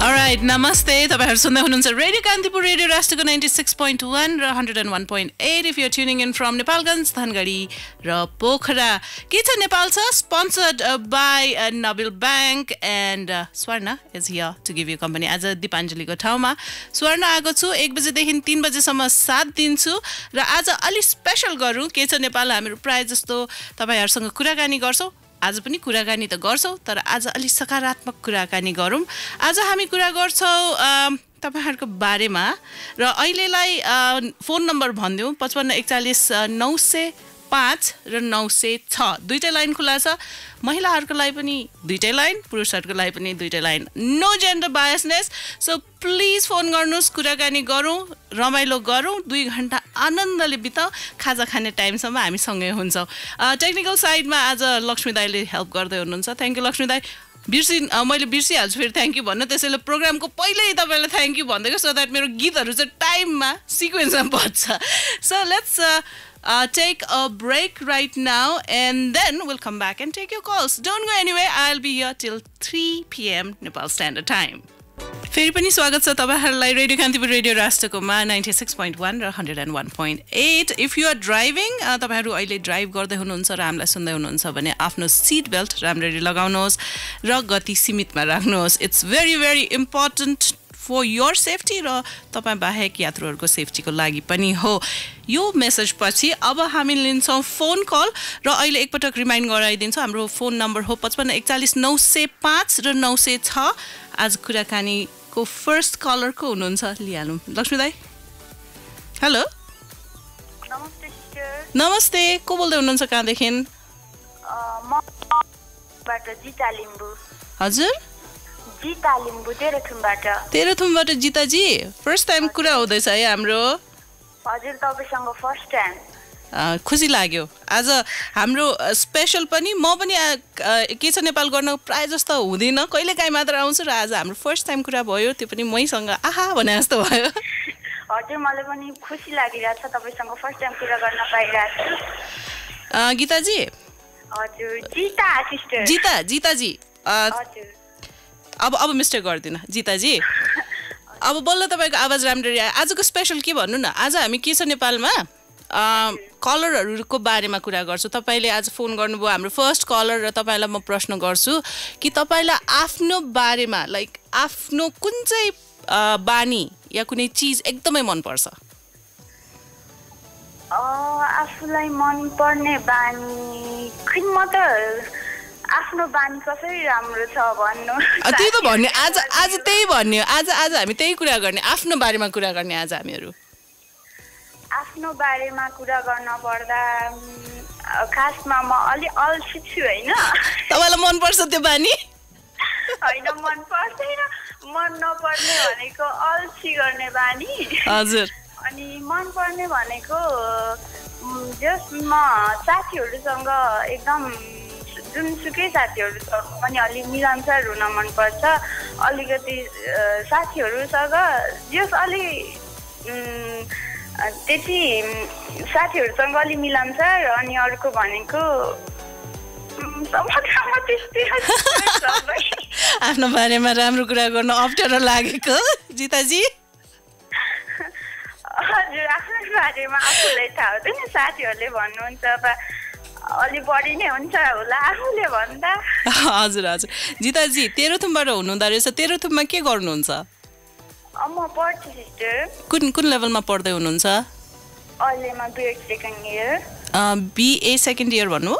Right नमस्ते तपाईँहरू सुन्दै हुनुहुन्छ रेडियो कान्तिपुर रेडियो राष्ट्रको नाइन्टी सिक्स पोइन्ट वान र hundred and one point eight if you're tuning in from Nepalgunj Dhangadhi र पोखरा। के छ नेपाल छ sponsored by Nabil bank and Swarna is here to give you company आज दिपाञ्जलीको ठाउँमा स्वर्ण आएको छु। एक बजेदेखि तिन बजेसम्म साथ दिन्छु। र आज अलिक स्पेसल गरौँ। के छ नेपाल? हामीहरू प्रायः जस्तो तपाईँहरूसँग कुराकानी गर्छौँ। आज पनि कुराकानी त गर्छौँ तर आज अलिक सकारात्मक कुराकानी गरौँ। आज हामी कुरा गर्छौँ तपाईँहरूको बारेमा र अहिलेलाई फोन नम्बर भनिदिउँ पचपन्न एकचालिस नौ सय पाँच र नौ सय छ। दुइटै लाइन खुला छ। महिलाहरूको लागि पनि दुइटै लाइन पुरुषहरूको लागि पनि दुइटै line. No gender biasness so please phone गर्नुहोस् कुराकानी गरौँ रमाइलो गरौँ। दुई घन्टा आनन्दले बिताऊ। खाजा खाने टाइमसम्म हामी सँगै हुन्छौँ। टेक्निकल साइडमा आज लक्ष्मी दाईले हेल्प गर्दै हुनुहुन्छ। थ्याङ्क यू लक्ष्मी दाई। बिर्सि मैले बिर्सिहाल्छु फेरि। थ्याङ्क यू भन्नु। त्यसैले प्रोग्रामको पहिल्यै तपाईँलाई थ्याङ्क यू भनिदिएको सो द्याट मेरो गीतहरू चाहिँ टाइममा सिक्वेन्समा बज्छ। So let's take a break right now and then will come back and take you calls don't go anyway I will be here till three PM Nepal standard time फेरि पनि स्वागत छ तपाईँहरूलाई रेडियो कान्तिपुर रेडियो राष्ट्रकोमा ninety six point one र hundred and one point eight if you are driving तपाईँहरू अहिले drive गर्दै हुनुहुन्छ र हामीलाई सुन्दै हुनुहुन्छ भने आफ्नो सिट बेल्ट राम्ररी लगाउनुहोस् र गति सीमितमा राख्नुहोस्. It's very very important for your safety र तपाईँ बाहेक यात्रुहरूको सेफ्टीको लागि पनि हो। यो मेसेज पछि अब हामी लिन्छौँ फोन कल र अहिले एकपटक रिमाइन्ड गराइदिन्छौँ। हाम्रो फोन नम्बर हो पचपन्न एकचालिस नौ सय पाँच र नौ सय छ। आज कुराकानीको फर्स्ट कलरको हुनुहुन्छ? लिइहालौँ। लक्ष्मी दाई? हेलो नमस्ते को बोल्दै हुनुहुन्छ कहाँदेखि हजुर? तेह्रथुमबाट। जिताजी फर्स्ट टाइम कुरा हुँदैछ है हाम्रो। हजुर तपाईँसँग फर्स्ट टाइम खुसी लाग्यो। आज हाम्रो स्पेसल पनि म पनि के छ नेपाल गर्न प्रायः जस्तो हुँदिनँ। कहिले काहीँ मात्र आउँछु र आज हाम्रो फर्स्ट टाइम कुरा भयो त्यो पनि मैसँग आहा भने जस्तो भयो। हजुर मलाई पनि खुसी लागिरहेछ तपाईँसँग फर्स्ट टाइम कुरा गर्न पाइरहेको छु गीताजी? हजुर जिता सिस्टर। जिता जिताजी। हजुर। अब अब मिस्टेक गर्दिनँ। जिताजी अब बल्ल तपाईँको आवाज राम्ररी आयो। आजको स्पेसल के भन्नु न? आज हामी के छ नेपालमा? कलरहरूको बारेमा कुरा गर्छु। तपाईँले आज फोन गर्नुभयो हाम्रो फर्स्ट कलर र तपाईँलाई म प्रश्न गर्छु कि तपाईँलाई आफ्नो बारेमा लाइक आफ्नो कुन चाहिँ बानी या कुनै चिज एकदमै मनपर्छ? आफूलाई मनपर्ने बानी म त आफ्नो बानी कसरी राम्रो छ भन्नु। त्यही त भन्ने। आज आज त्यही भन्ने। आज आज हामी त्यही कुरा गर्ने। आफ्नो बारेमा कुरा गर्ने आज हामीहरू। आफ्नो बारेमा कुरा गर्न पर्दा खासमा म अलि अल्छी छु होइन? तपाईँलाई मनपर्छ त्यो बानी? होइन मन पर्दैन। मन नपर्ने भनेको अल्छी गर्ने बानी। हजुर। अनि मनपर्ने भनेको उम्, जस म साथीहरूसँग एकदम जुनसुकै साथीहरूसँग पनि अलिक मिलानसार हुन मनपर्छ अलिकति साथीहरूसँग जस अलि त्यति साथीहरूसँग अलि मिलानसार अनि अर्को भनेको। आफ्नो बारेमा राम्रो कुरा गर्न अप्ठ्यारो लागेको जिताजी हजुर आफ्नो बारेमा आफूलाई थाहा हुँदैन साथीहरूले भन्नुहुन्छ अलि बढी नै हुन्छ होला आफूले भन्दा। हजुर हजुर। जिताजी तेह्रथुमबाट हुनुहुँदो रहेछ। तेह्रथुममा के गर्नुहुन्छ? म पढ्छु सिस्टर। कुन कुन लेभलमा पढ्दै हुनुहुन्छ? अहिले म B Ed second year BA second year भन्नु?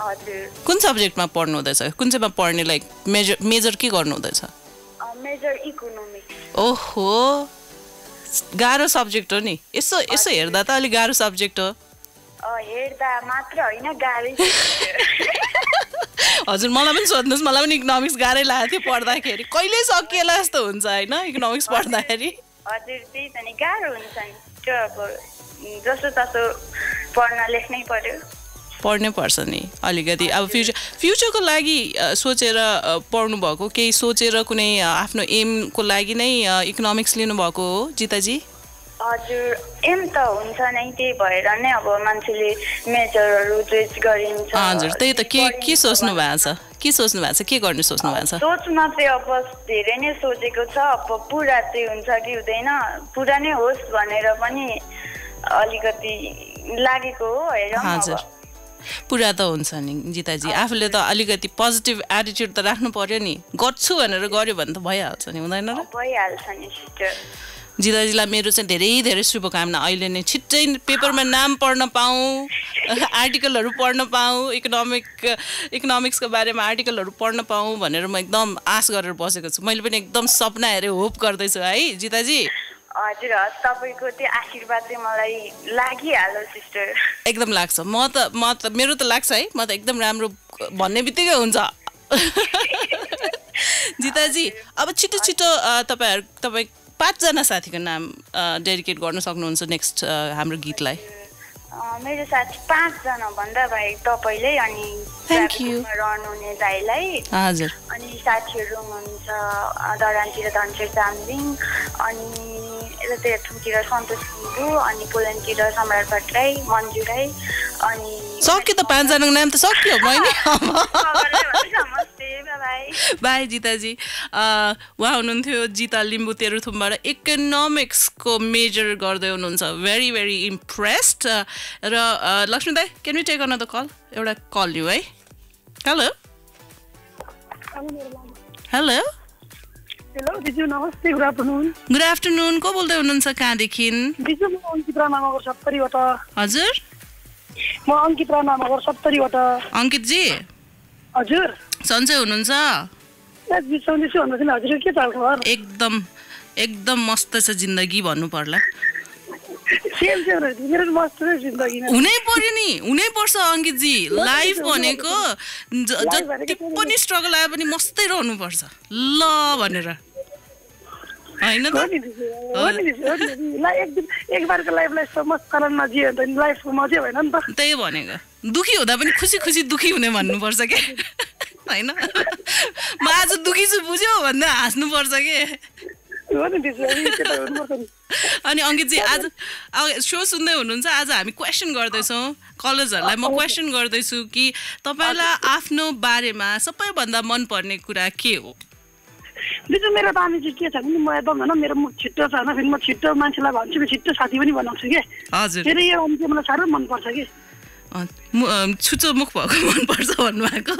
हजुर। कुन सब्जेक्टमा पढ्नु हुँदैछ कुन चाहिँमा पढ्ने लाइक मेजर मेजर के गर्नु हुँदैछ मेजर इकोनोमिक्स ओहो! गाह्रो सब्जेक्ट हो नि। यसो यसो हेर्दा त अलिक गाह्रो सब्जेक्ट हो। हेर्दा मात्र होइन गाह्रै छ। हजुर मलाई पनि सोध्नुहोस् मलाई पनि इकोनोमिक्स गाह्रै लागेको थियो पढ्दाखेरि। कहिले सकिएला जस्तो हुन्छ होइन इकोनोमिक्स पढ्दाखेरि? हजुर त्यही त नि गाह्रो हुन्छ नि। त्यो अब जसो तसो पढ्न लेख्नै पर्यो पढ्नै पर्छ नि अलिकति। अब फ्युचर फ्युचरको लागि सोचेर पढ्नु भएको केही सोचेर कुनै आफ्नो एमको लागि नै इकोनोमिक्स लिनुभएको हो जिताजी? हजुर एम त हुन्छ नै त्यही भएर नै अब मान्छेले मेजरहरू ड्रेस गरिन्छ। हजुर त्यही त के के सोच्नु भएको छ? के सोच्नु भएको छ? के गर्नु सोच्नु भएको छ? सोचमा चाहिँ अब धेरै नै सोचेको छ। अब पुरा चाहिँ हुन्छ कि हुँदैन। पुरा नै होस् भनेर पनि अलिकति लागेको हो हेरौँ हजुर। पुरा त हुन्छ नि जिताजी। आफूले त अलिकति पोजिटिभ एटिट्युड त राख्नु पर्यो नि। गर्छु भनेर गर्यो भने त भइहाल्छ नि हुँदैन र? भइहाल्छ नि सिस्टर। जिताजीलाई मेरो चाहिँ धेरै धेरै शुभकामना। अहिले नै छिट्टै पेपरमा नाम पढ्न पाऊँ आर्टिकलहरू पढ्न पाऊँ इकोनोमिक इकोनोमिक्सको बारेमा आर्टिकलहरू पढ्न पाऊँ भनेर म एकदम आश गरेर बसेको छु। मैले पनि एकदम सपना हेरेँ होप गर्दैछु है जिताजी। हजुर हस् तपाईँको त्यो आशीर्वाद चाहिँ मलाई लागिहाल्यो सिस्टर। एकदम लाग्छ। म त म त मेरो त लाग्छ है म त एकदम राम्रो भन्ने बित्तिकै हुन्छ। जिताजी अब छिटो छिटो तपाईँहरू तपाईँ पाँचजना साथीको नाम डेडिकेट गर्न सक्नुहुन्छ नेक्स्ट हाम्रो गीतलाई? मेरो साथी पाँचजना भन्दा भाइ तपाईँले अनि रहनुहुने दाइलाई हजुर। अनि साथीहरू हुनुहुन्छ दरानतिर धनशेर चामलिङ अनि यतातिर सन्तोष लिम्बू अनि पोलेनतिर सम्राट भट्टराई मन्जु राई अनि सक्यो त पाँचजनाको नाम त सक्यो नमस्ते बाई जिताजी उहाँ हुनुहुन्थ्यो जिता लिम्बू तेह्रथुमबाट इकोनोमिक्सको मेजर गर्दै हुनुहुन्छ भेरी भेरी इम्प्रेस्ड र लक्ष्मी दाई can you take on the call एउटा कल लिऊ है हेलो हेलो हेलो दिजु नमस्ते गुड आफ्टरनुन गुड आफ्टरनुन को बोल्दै हुनुहुन्छ कहाँदेखि दिजु म अङ्कित राणा नगर सत्तरीबाट हजुर म अङ्कित राणा नगर सत्तरीबाट अङ्कितजी हजुर सन्चै हुनुहुन्छ? एकदम एकदम मस्त छ जिन्दगी भन्नु पर्ला। हुनै पर्यो नि हुनै पर्छ अङ्कितजी। लाइफ भनेको जति पनि स्ट्रगल आए पनि मस्तै रहनुपर्छ। ल भनेर। होइन त्यही भनेको। दुखी हुँदा पनि खुसी खुसी दुखी हुने भन्नुपर्छ के होइन? म आज दुखी छु बुझ्यो भन्दा हाँस्नुपर्छ के? अनि अङ्कितजी आज सो सुन्दै हुनुहुन्छ आज हामी क्वेसन गर्दैछौँ। कलेजहरूलाई म क्वेसन गर्दैछु कि तपाईँलाई आफ्नो बारेमा सबैभन्दा मनपर्ने कुरा के हो? दिजु मेरो बानी चाहिँ के छ भने म एकदम होइन मेरो मुख छिट्टो छ होइन फेरि म छिट्टो मान्छेलाई भन्छु कि छिट्टो साथी पनि बनाउँछु कि? हजुर। फेरि यो चाहिँ मलाई साह्रो मनपर्छ कि? अँ, मु- अँ, छुचो मुख भएको मनपर्छ भन्नुभएको।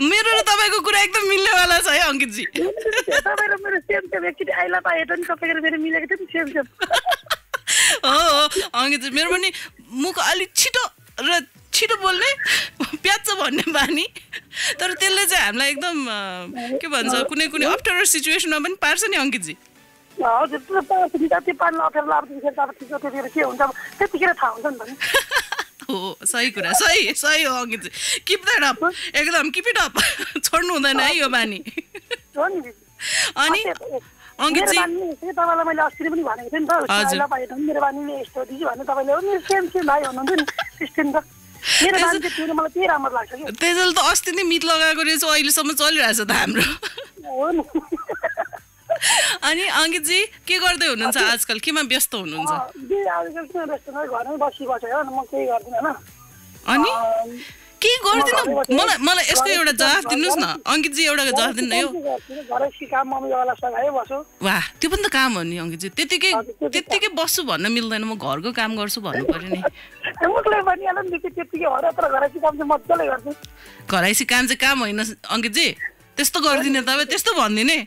मेरो र तपाईँको कुरा एकदम मिल्नेवाला छ है अङ्कितजी। तपाईँ र मेरो सेम सेम एकचोटि आइला त नि तपाईँको मेरो मिलेको थियो नि सेम सेम हो हो अङ्कितजी मेरो पनि मुख अलिक छिटो र छिटो बोल्ने प्याच भन्ने बानी। तर त्यसले चाहिँ हामीलाई एकदम के भन्छ कुनै कुनै अप्ठ्यारो सिचुएसनमा पनि पार्छ नि अङ्कितजी। हजुर त्यो पार्न अप्ठ्यारो त्यतिखेर के हुन्छ त्यतिखेर थाहा हुन्छ नि त हो सही कुरा सही सही हो अङ्कितजी किप द्याट अप एकदम किप इट अप छोड्नु हुँदैन है यो बानी अनि नि तपाईँलाई मैले अस्ति पनि भनेको थिएँ त मेरो यस्तो दिदी भने तपाईँले हो सेम सेम भाइ हुनुहुन्थ्यो त तेजल त अस्ति नै मित लगाएको रहेछ अहिलेसम्म चलिरहेछ त हाम्रो अनि अङ्कितजी के गर्दै हुनुहुन्छ आजकल? केमा व्यस्त हुनुहुन्छ? अनि केही गर्दिनँ मलाई मलाई यसको एउटा जवाफ दिनुहोस् न। अङ्कितजी एउटा जवाफ दिनु यो वाह त्यो पनि त काम हो नि अङ्कितजी। त्यतिकै त्यत्तिकै बस्छु भन्न मिल्दैन। म घरको काम गर्छु भन्नु पर्यो नि। मुखले भनिहाल्यो नि दिदी त्यतिकै हो र तर घरै काम चाहिँ मजाले गर्छु। घरैसी काम चाहिँ काम होइन अङ्कितजी। त्यस्तो गरिदिने तपाईँ त्यस्तो भनिदिने।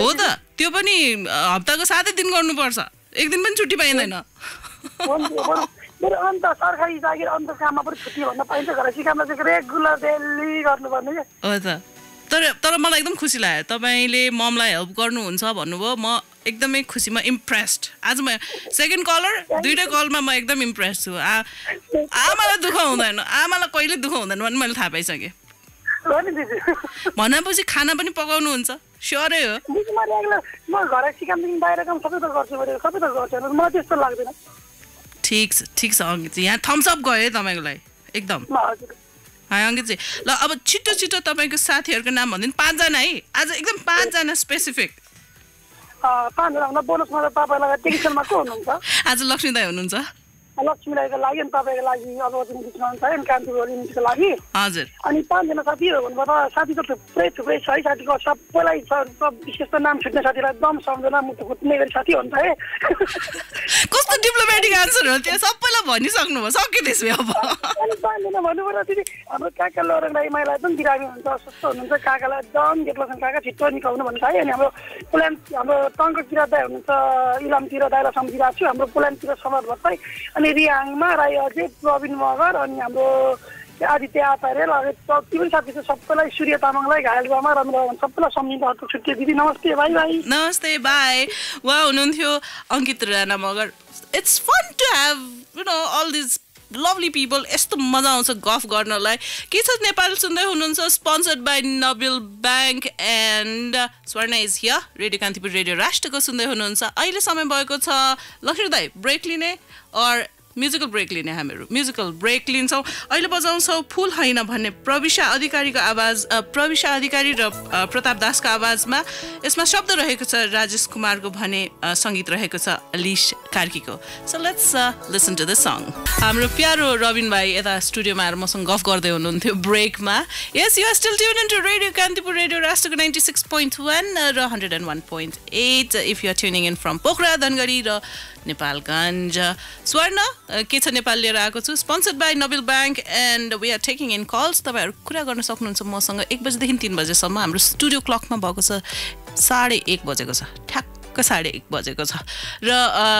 हो त। त्यो पनि हप्ताको सातै दिन गर्नुपर्छ। एक दिन पनि छुट्टी पाइँदैन। मेरो अन्त सरकारी जागिर अन्त काममा पनि छुट्टी भन्न पाइन्छ घरै काममा चाहिँ रेगुलर डेली गर्नुपर्ने क्या। हो त। तर तर मलाई एकदम खुसी लाग्यो। तपाईँले ममलाई हेल्प गर्नुहुन्छ भन्नुभयो। म एकदमै खुसी म इम्प्रेस्ड आज म सेकेन्ड कलर दुइटै कलमा म एकदम इम्प्रेस छु। आ आमालाई दुःख हुँदैन। आमालाई कहिले दुःख हुँदैन भने मैले थाहा पाइसकेँ। भनेपछि खाना पनि पकाउनुहुन्छ। स्योरै हो। म म घरै कामदेखि बाहिर काम सबै त गर्छु सबै त गर्छु मलाई त्यस्तो लाग्दैन। ठिक छ ठिक छ अङ्कित यहाँ थम्सअप गयो है तपाईँको लागि एकदम। ल हजुर। है अङ्कितजी। ल अब छिटो छिटो तपाईँको साथीहरूको नाम भनिदिनु। पाँचजना है? आज एकदम पाँचजना स्पेसिफिक आज लक्ष्मी दाई हुनुहुन्छ। लक्ष्मी राईको लागि अनि तपाईँको लागि अब हुन्छ अनि कान्तिपुर युनिटको लागि। हजुर। अनि पाँचजना साथीहरू भन्नुभयो त थुप्रै थुप्रै छ है साथीको सबैलाई सब विशेष त नाम छुट्ने साथीलाई एकदम सम्झना मुटु फुट्ने गरी साथी हुन्छ है। कस्तो डिप्लोमेटिक आन्सर हो त्यो? सबैलाई भनिसक्नु भयो सक्यो त्यसमै अब। अनि पाँचजना भन्नु पर्दा दिदी हाम्रो काका लरङ राई माइला एकदम बिरामी हुनुहुन्छ सुस्त हुनुहुन्छ काकालाई एकदम गेटलोसन काका छिट्टो निकाउनु भन्नु छ है अनि हाम्रो पुलान हाम्रो टङ्कतिर दाई हुनुहुन्छ इलामतिर दाइलाई सम्झिरहेको छु हाम्रो पुलानतिर समाज भत्तै। अनि रियाङमा राई अझै प्रवीण मगर अनि हाम्रो आदित्य आचार्य लगायत जति पनि साथी छ सबैलाई सूर्य तामाङलाई घायल बामा रमिला सबैलाई सम्झिँदा अर्को छुट्टी दिदी नमस्ते भाइ भाइ नमस्ते बाई। उहाँ हुनुहुन्थ्यो। Ankit Rana Magar it's fun to have you know all these lovely people यस्तो मजा आउँछ गफ गर्नलाई। के छ नेपाल सुन्दै हुनुहुन्छ? Sponsored by Nabil bank and Swarna is here radio Kantipur radio राष्ट्रको सुन्दै हुनुहुन्छ। अहिले समय भएको छ लक्ष्मी दाई ब्रेक लिने अर म्युजिकल ब्रेक लिने हामीहरू। म्युजिकल ब्रेक लिन्छौँ। अहिले बजाउँछौँ फुल होइन भन्ने प्रविशा अधिकारीको आवाज प्रविशा अधिकारी र प्रताप दासको आवाजमा यसमा शब्द रहेको छ राजेश कुमारको भने सङ्गीत रहेको छ अलिस कार्कीको। So let's listen to the song हाम्रो प्यारो रविन भाइ यता स्टुडियोमा आएर मसँग गफ गर्दै हुनुहुन्थ्यो ब्रेकमा। Yes you still tune in to radio Kantipur radio राष्ट्रको नाइन्टी सिक्स पोइन्ट वान र hundred and one point eight if you're tuning in from Pokhara Dhangadhi र नेपालगञ्ज स्वर्ण के छ नेपाल लिएर आएको छु? Sponsored by Nabil bank and we are taking in calls तपाईँहरू कुरा गर्न सक्नुहुन्छ मसँग। एक बजीदेखि तिन बजेसम्म हाम्रो स्टुडियो क्लकमा भएको छ। साढे एक बजेको छ। ठ्याक्क साढे एक बजेको छ। र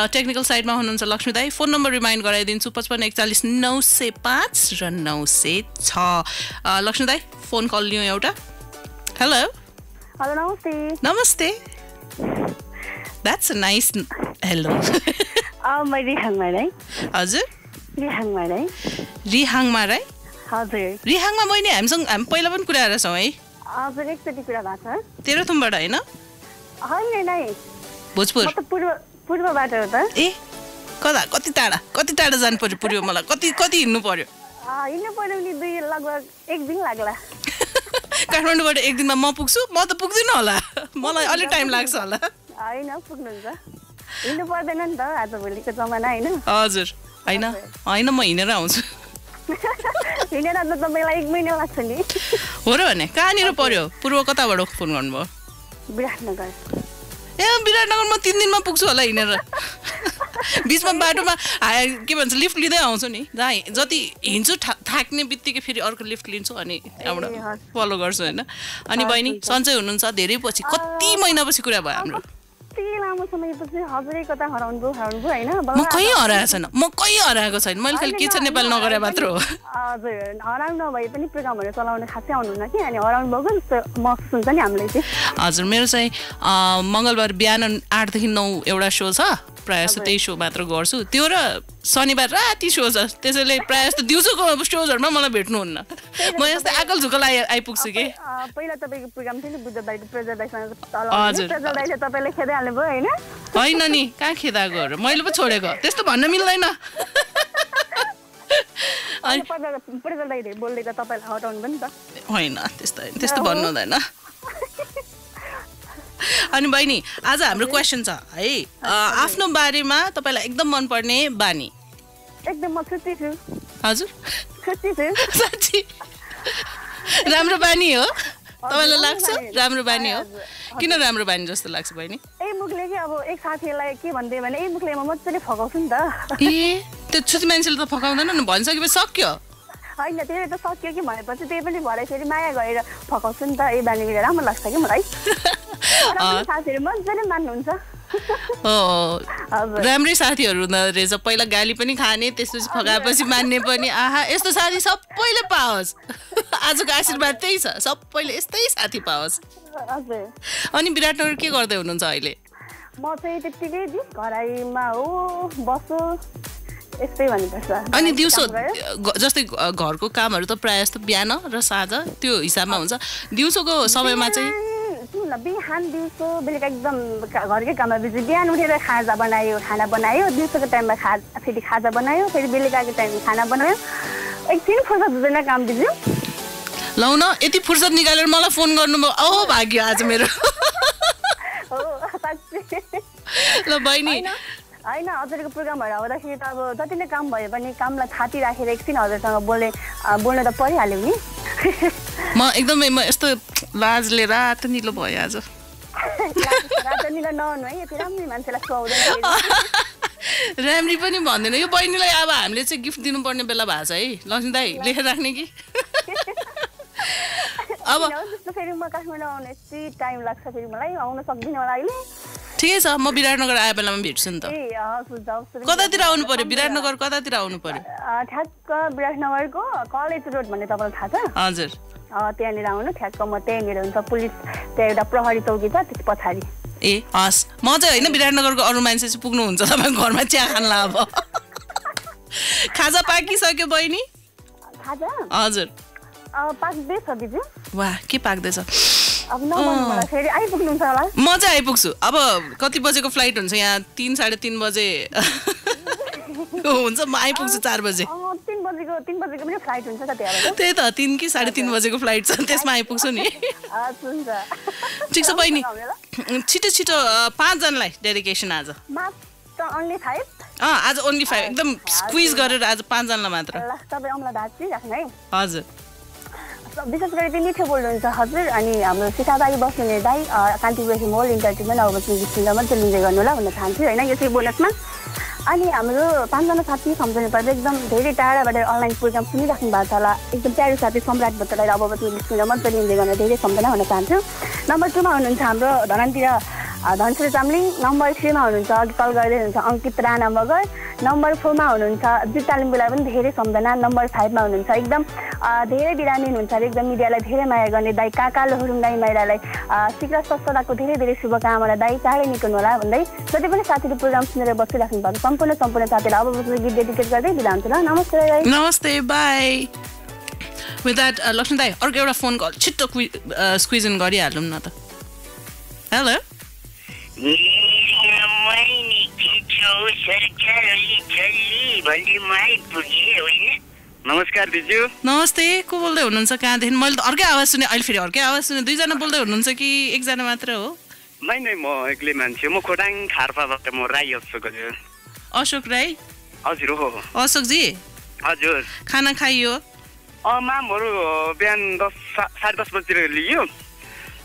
टेक्निकल साइडमा हुनुहुन्छ लक्ष्मी दाई। फोन नम्बर रिमाइन्ड गराइदिन्छु। पचपन्न एकचालिस नौ सय पाँच र नौ सय छ। लक्ष्मी दाई फोन कल लिउँ एउटा। हेलो हेलो नमस्ते। नमस्ते। द्याट्स अ नाइस हेलो म रिहाङमा राई हजुर? रिहाङमा राई रिहाङमा राई हजुर. रिहाङमा मैले हामीसँग हामी पहिला पनि कुरा गरेका छौँ है। हजुर एकचोटि कुरा भएको छ। तेह्रथुमबाट होइन? होइन नै भोजपुर। पूर्व पूर्वबाट हो त। ए कता कति टाढा कति टाढा जानु पर्यो पुऱ्यो मलाई? कति कति हिँड्नु पर्यो? हिँड्नु पऱ्यो भने दुई लगभग एक दिन लाग्ला। काठमाडौँबाट एक दिनमा म पुग्छु? म त पुग्दिनँ होला। मलाई अलिक टाइम लाग्छ होला। होइन पुग्नुहुन्छ। हिँड्नु पर्दैन नि त आजभोलिको जमाना होइन। हजुर होइन होइन म हिँडेर आउँछु। हिँडेर त तपाईँलाई एक महिना लाग्छ नि। हो र भने कहाँनिर पर्यो? पूर्व कताबाट फोन गर्नुभयो? विराटनगर। ए विराटनगर म तिन दिनमा पुग्छु होला हिँडेर। बिचमा बाटोमा के भन्छ लिफ्ट लिँदै आउँछु नि। जहाँ जति हिँड्छु ठा थाक्ने बित्तिकै फेरि अर्को लिफ्ट लिन्छु अनि त्यहाँबाट। फलो गर्छु होइन। अनि बहिनी सन्चै हुनुहुन्छ धेरै पछि कति महिनापछि कुरा भयो हाम्रो? कति लामो समयपछि हजुरै कता हराउनु हराउनु होइन? म कहीँ हराएको छैन म कहीँ हराएको छैन। मैले खालि के छ नेपाल नगरे मात्र हो। हजुर हराउनु नभए पनि प्रोग्रामहरू चलाउन खासै आउनुहुन्न कि? अनि हराउनु भएको जस्तो महसुस हुन्छ नि हामीलाई चाहिँ? हजुर मेरो चाहिँ मङ्गलबार बिहान आठदेखि नौ एउटा सो छ। प्रायः जस्तो त्यही सो मात्र गर्छु। त्यो र शनिबार राति सो छ त्यसैले प्रायः जस्तो दिउँसोको सोजहरूमा मलाई भेट्नुहुन्न। म यस्तै आकल झुकल आइ आइपुग्छु कि? पहिला तपाईँको प्रोग्राम थियो नि बुद्ध दाई प्रजा दाईसँग तल हजुर। प्रजा दाईले तपाईँलाई खेदाइहाल्नु भयो होइन? होइन नि। कहाँ खेदाएकोहरू मैले पो छोडेको। त्यस्तो भन्न मिल्दैन। होइन त्यस्तो होइन त्यस्तो भन्नु हुँदैन अनि बहिनी आज हाम्रो क्वेसन छ है? आफ्नो बारेमा तपाईँलाई एकदम मनपर्ने बानी? एकदम हजुर? साँच्ची? राम्रो बानी हो? तपाईँलाई लाग्छ? राम्रो बानी हो? किन राम्रो बानी जस्तो लाग्छ बहिनी? ए मुखले कि अब एक साथीलाई के भनिदियो भने ए मुखले म मजाले फकाउँछु नि त। ए त्यो छुट्टी मान्छेले त फकाउँदैन नि भनिसकेपछि सक्यो। होइन त्यही त सक्यो कि भनेपछि त्यही पनि भरे फेरि माया गरेर फकाउँछु नि त ए बानी राम्रो लाग्छ कि मलाई? साथीहरू मजाले मान्नुहुन्छ। राम्रै साथीहरू हुँदो रहेछ। पहिला गाली पनि खाने त्यसपछि फकाएपछि मान्ने पनि। आहा यस्तो साथी सबैले पाओस्। आजको आशीर्वाद त्यही छ। सबैले यस्तै साथी पाओस्। अनि विराटनगर के गर्दै हुनुहुन्छ अहिले? म चाहिँ त्यत्तिकै दि घराइमा हो बस्छु। अनि दिउँसो जस्तै घरको कामहरू त प्रायः जस्तो बिहान र साँझ त्यो हिसाबमा हुन्छ। दिउँसोको समयमा चाहिँ? बिहान दिउँसो बेलुका एकदम घरकै काममा बिजी। बिहान उठेर खाजा बनायो खाना बनायो दिउँसोको टाइममा खा फेरि खाजा बनायो फेरि बेलुकाको टाइममा खाना बनायो। एकछिन फुर्सद हुँदैन काम बिजी। लौ न यति फुर्सद निकालेर मलाई फोन गर्नुभयो। औ भाग्यो आज मेरो। ल बहिनी। होइन हजुरको प्रोग्रामहरू आउँदाखेरि त अब जति नै काम भयो भने कामलाई थाती राखेर एकछिन हजुरसँग बोल्ने अ, बोल्न त परिहाल्यो नि। म एकदमै म यस्तो लाजले रातो निलो भयो आज। राजनीलाई नहुनु है यति राम्रै मान्छेलाई सुहाउँदैन राम्री पनि भन्दैन। यो बहिनीलाई अब हामीले चाहिँ गिफ्ट दिनुपर्ने बेला भएको छ है। लक्ष्मी दाई लेखेर राख्ने कि? अब फेरि म काठमाडौँ आउनु यति टाइम लाग्छ फेरि मलाई आउन सक्दिनँ होला अहिले। ठिकै छ म विराटनगर आए बेलामा भेट्छु नि त। कतातिर आउनु पर्यो? विराटनगर कतातिर आउनु पर्यो? ठ्याक्क विराटनगरको कलेज रोड भन्ने तपाईँलाई थाहा छ? हजुर। त्यहाँनिर आउनु ठ्याक्क म त्यहाँनिर हुन्छ पुलिस त्यहाँ एउटा प्रहरी चौकी छ त्यस पछाडि। ए हस्। म चाहिँ होइन विराटनगरको अरू मान्छे चाहिँ पुग्नुहुन्छ तपाईँको घरमा चिया खानला अब। खाजा पाकिसक्यो बहिनी। छ हजुर। वाह के पाक्दैछ? म चाहिँ आइपुग्छु। अब कति बजेको फ्लाइट हुन्छ यहाँ? तिन साढे तिन बजे। हुन्छ। म आइपुग्छु चार बजे। त्यही त तिन कि साढे तिन बजेको फ्लाइट छ त्यसमा आइपुग्छु नि। ठिक छ बहिनी? छिटो छिटो पाँचजनालाई डेडिकेसन आज। आज ओन्ली फाइभ एकदम स्क्विज गरेर आज पाँचजनालाई मात्र। हजुर। विशेष गरी चाहिँ मिठो बोल्नुहुन्छ हजुर अनि हाम्रो दाई बस्नुहुने दाई अ, कान्तिपुर मोल इन्टरटेनमेन्ट अब बस्ने स्कुलमा मात्रै लिँदै गर्नु होला भन्न चाहन्छु होइन यो चाहिँ बोनसमा अनि हाम्रो पाँचजना साथी सम्झनु पर्दा एकदम धेरै टाढाबाट अनलाइन प्रोग्राम सुनिराख्नु भएको छ होला एकदम प्यारो साथी सम्राट भट्टराई अब बस्ने स्कुलमा मात्रै लिँदै गर्न धेरै सम्झना भन्न चाहन्छु नम्बर टूमा हुनुहुन्छ हाम्रो धरानतिर धनश्री चामलिङ नम्बर थ्रीमा हुनुहुन्छ अघि कल गर्दै हुनुहुन्छ अङ्कित राणा मगर नम्बर फोरमा हुनुहुन्छ जुत्ता लिम्बुलाई पनि धेरै सम्झना नम्बर फाइभमा हुनुहुन्छ एकदम धेरै बिरामी हुनुहुन्छ अरे एकदम मिडियालाई धेरै माया गर्ने दाई काका लोहरुङ दाई माइरालाई शीघ्र स्वस्थताको धेरै धेरै शुभकामना दाई चाँडै निक्नु होला भन्दै जति पनि साथीले प्रोग्राम सुनेर बसिराख्नु भएको सम्पूर्ण सम्पूर्ण साथीलाई अब गीत डेडिकेट गर्दै बिदा हुन्छ ल नमस्ते नमस्ते बाई। विथ द्याट लक्ष्मी दाई अर्को एउटा फोन कल छिट्टो क्वि स्क्विजन गरिहालौँ न त। हेलो नमस्कार दिजु नमस्ते को बोल्दै हुनुहुन्छ कहाँदेखि मैले त अर्कै आवाज सुने अहिले फेरि अर्कै आवाज सुने दुईजना बोल्दै हुनुहुन्छ कि एकजना मात्र हो नै नै म एक्लै मान्छे म खोटाङ खार्पाबाट म राई अशोक हजुर अशोक राई हजुर हो अशोकजी हजुर खाना खाइयो अँ मामहरू बिहान दस साढे दस बजीतिर लियो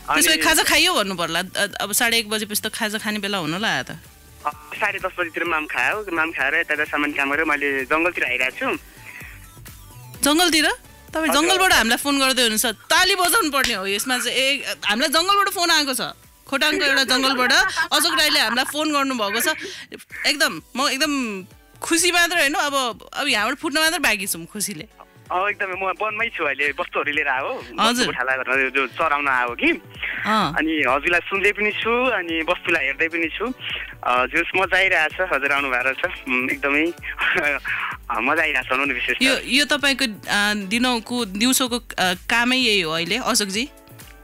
त्यसो भए खाजा खाइयो भन्नु पर्ला अब साढे एक बजेपछि त खाजा खाने बेला हुनु होला त। साढे दस बजीतिर माम खायो। माम खाएर यता सामान काम गरेर मैले जङ्गलतिर आइरहेको छु। जङ्गलतिर? तपाईँ। जङ्गलबाट हामीलाई फोन गर्दै हुनुहुन्छ। ताली बजाउनु पर्ने हो यसमा चाहिँ। ए हामीलाई जङ्गलबाट फोन आएको छ। खोटाङको एउटा जङ्गलबाट। अशोक राईले हामीलाई फोन गर्नुभएको छ। एकदम म एकदम खुसी मात्र होइन। अब अब यहाँबाट फुट्न मात्र बाँकी छौँ खुसीले। एकदमै म वनमै छु अहिले वस्तुहरू लिएर आयो। उठाला गरेर जो चराउन आयो कि। अनि हजुरलाई सुन्दै पनि छु अनि वस्तुलाई हेर्दै पनि छु। हजुर मजा आइरहेछ हजुर आउनु भएको छ। उम्, एकदमै मजा आइरहेछ भनौँ न विशेष यो। यो तपाईँको दिनौको दिउँसोको कामै यही हो अहिले अशोकजी?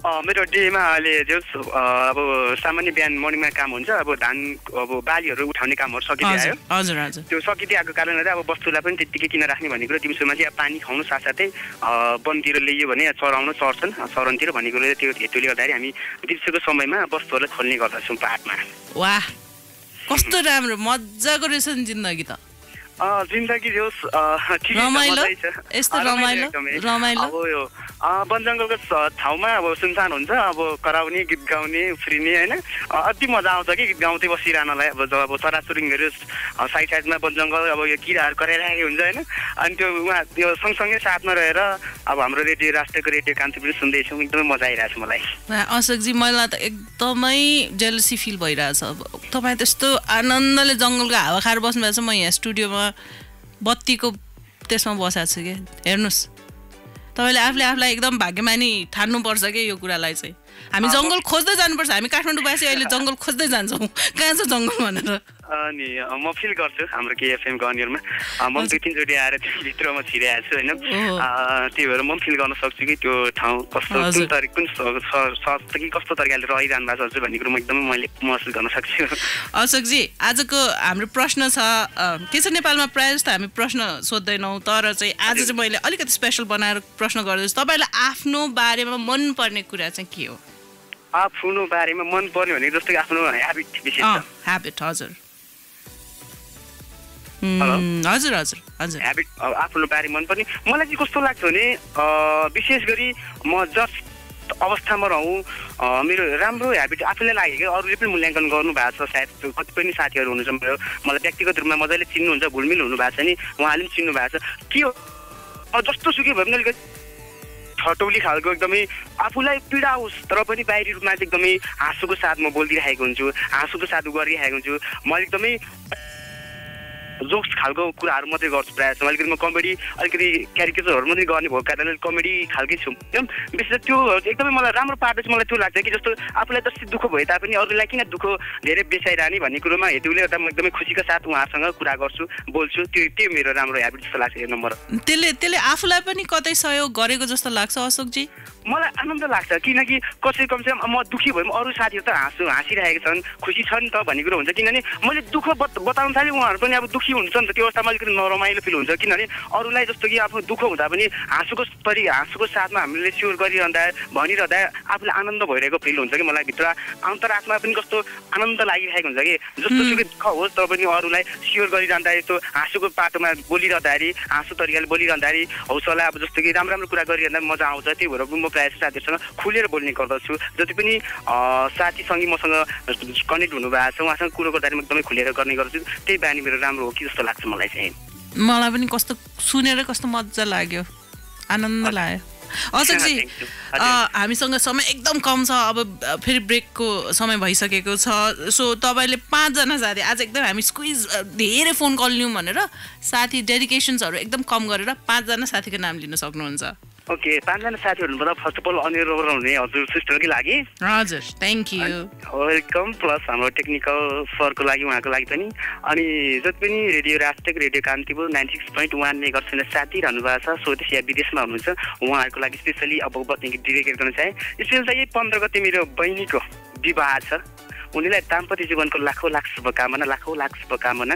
मेरो डेमा अहिले जो अब सामान्य बिहान मर्निङमा काम हुन्छ अब धान अब बालीहरू उठाउने कामहरू सकिँदै हजुर आयो। हजुर हजुर। त्यो सकिँदै आएको कारणले अब वस्तुलाई पनि त्यत्तिकै किन राख्ने भन्ने कुरो दिउँसोमा चाहिँ अब पानी खुवाउनु साथसाथै वनतिर ल्याइयो भने चराउन चर्छन् चरनतिर भन्ने कुरो त्यो हेतुले गर्दाखेरि हामी दिउँसोको समयमा वस्तुहरूलाई खोल्ने गर्दछौँ पाहाडमा। वाह! कस्तो राम्रो मजाको रहेछ नि जिन्दगी त। जिन्दगी जो ठिकै छ, रमाइलो? यस्तो रमाइलो? रमाइलो? अब यो वन जङ्गलको ठाउँमा अब सुनसान हुन्छ। अब कराउने गीत गाउने उफ्रिने होइन? अति मजा आउँछ कि गीत गाउँदै बसिरहनलाई। अब जब अब चराचुरुङ्गीहरू अँ, साइड साइडमा वन जङ्गल अब यो किराहरू कराइरहेको हुन्छ होइन? अनि त्यो उहाँ त्यो सँगसँगै साथमा रहेर अब हाम्रो रेडियो राष्ट्रको रेडियो कान्तिपुर सुन्दैछौँ। एकदमै मजा आइरहेको छ मलाई अशोकजी मलाई त एकदमै जेलसी फिल भइरहेछ अब। तपाईँ त्यस्तो आनन्दले जङ्गलको हावा खाएर बस्नुभएको छ। म यहाँ स्टुडियोमा बत्तीको त्यसमा बसेको छु कि? हेर्नुहोस्। तपाईँले आफूले आफूलाई एकदम भाग्यमानी ठान्नुपर्छ कि यो कुरालाई चाहिँ? हामी जङ्गल खोज्दै जानुपर्छ। हामी काठमाडौँवासी अहिले जङ्गल खोज्दै जान्छौँ। कहाँ छ जङ्गल भनेर? अनि म फिल गर्छु हाम्रो केएफएमको अनियरमा अ, म दुई तिनचोटि आएर त्यो भित्रमा छिराएको छु होइन त्यही भएर म पनि फिल गर्न सक्छु कि त्यो ठाउँ कस्तो कुन। तरिका कुन स- स- सहज कि कस्तो तरिकाले रहिरहनु भएको छ भन्ने कुरो म एकदमै मैले महसुस गर्न सक्छु। अशोकजी आजको हाम्रो प्रश्न छ के छ नेपालमा प्रायः जस्तो हामी प्रश्न सोध्दैनौँ तर चाहिँ आज चाहिँ मैले अलिकति स्पेसल बनाएर प्रश्न गर्दैछु। तपाईँलाई आफ्नो बारेमा मनपर्ने कुरा चाहिँ के हो? आफ्नो बारेमा मन पर्ने भनेको जस्तो कि आफ्नो ह्याबिट ह्याबिट हजुर। हजुर हजुर हजुर। ह्याबिट अब आफ्नो बारे मनपर्ने मलाई चाहिँ कस्तो लाग्छ भने विशेष गरी म जस्ट अवस्थामा रहँ मेरो राम्रो ह्याबिट आफूलाई लाग्यो कि अरूले पनि मूल्याङ्कन गर्नु भएको छ सायद। कति पनि साथीहरू हुनुहुन्छ मेरो मलाई व्यक्तिगत रूपमा मजाले चिन्नुहुन्छ घुलमिल हुनु भएको छ नि उहाँले पनि चिन्नु भएको छ। के हो? जस्तो सुकै भए पनि अलिकति छटौली खालको एकदमै आफूलाई पीडा होस् तर पनि बाहिरी रूपमा चाहिँ एकदमै हाँसोको साथ म बोलिदिइरहेको हुन्छु हाँसोको साथ गरिरहेको हुन्छु। म एकदमै जोक्स खालको कुराहरू मात्रै गर्छु प्रायः जस्तो। अलिकति म कमेडी अलिकति क्यारिकेचरहरू मात्रै गर्ने भएको कारणले कमेडी खालकै छु। एकदम विशेष त्यो एकदमै मलाई राम्रो पार्ट मलाई त्यो लाग्छ कि जस्तो आफूलाई जस्तै दुःख भए तापनि अरूलाई किन दुःख धेरै बेसाइरहने भन्ने कुरोमा हेतुले एउटा म एकदमै खुसीका साथ उहाँहरूसँग कुरा गर्छु बोल्छु। त्यो त्यो मेरो राम्रो ह्याबिट जस्तो लाग्छ एक नम्बर। त्यसले त्यसले आफूलाई पनि कतै सहयोग गरेको जस्तो लाग्छ अशोकजी? मलाई आनन्द लाग्छ किनकि कसै कमसेकम म दुःखी भए पनि अरू साथीहरू त हाँसु हाँसिरहेका छन् खुसी छन् त भन्ने कुरो हुन्छ। किनभने मैले दुःख बत बताउन थालेँ उहाँहरू पनि अब दुःखी हुन्छ नि त त्यो अवस्थामा अलिकति नरमाइलो फिल हुन्छ। किनभने अरूलाई जस्तो कि आफ्नो दुःख हुँदा पनि हाँसोको तरि हाँसोको साथमा हामीले स्योर गरिरहँदा भनिरहँदा आफूलाई आनन्द भइरहेको फिल हुन्छ कि मलाई भित्र। अन्तरात्मा पनि कस्तो आनन्द लागिरहेको हुन्छ कि? जस्तो सुकै दुःख होस् तर पनि अरूलाई स्योर गरिरहँदा यस्तो हाँसोको पाटोमा बोलिरहँदाखेरि हाँसो तरिकाले बोलिरहँदाखेरि हौसला अब जस्तो कि राम्रो राम्रो कुरा गरिरहँदा मजा आउँछ त्यही भएर म प्रायः जस्तो साथीहरूसँग खुलेर बोल्ने गर्दछु। जति पनि साथीसँगै मसँग कनेक्ट हुनुभएको छ उहाँसँग कुरो गर्दाखेरि म एकदमै खुलेर गर्ने गर्छु त्यही बानी मेरो राम्रो हो कि जस्तो लाग्छ मलाई चाहिँ। मलाई पनि कस्तो सुनेर कस्तो मजा लाग्यो। आनन्द लाग्यो। अशोकजी हामीसँग समय एकदम कम छ। अब फेरि ब्रेकको समय भइसकेको छ। सो तपाईँले पाँचजना साथी आज एकदम हामी स्क्विज धेरै फोन कल लिउँ भनेर साथी डेडिकेसन्सहरू एकदम कम गरेर पाँचजना साथीको नाम लिन सक्नुहुन्छ। ओके पाँचजना साथीहरू हुनुपर्दा फर्स्ट अफ अल अनिर हुने हजुर सिस्टरकै लागि। हजुर थ्याङ्क यू वेलकम प्लस हाम्रो टेक्निकल सरको लागि उहाँको लागि पनि। अनि जति पनि radio Rajtech radio Kantipur ninety six point one mega सुन्ने साथी रहनु भएको छ स्वदेश या विदेशमा हुनुहुन्छ उहाँहरूको लागि स्पेसली अब बत्ने डेडिकेट गर्न चाहे। स्पेसल चाहिँ पन्ध्र गते मेरो बहिनीको विवाह छ। उनीलाई दाम्पत्य जीवनको लाखौँ लाख शुभकामना लाखौँ लाख शुभकामना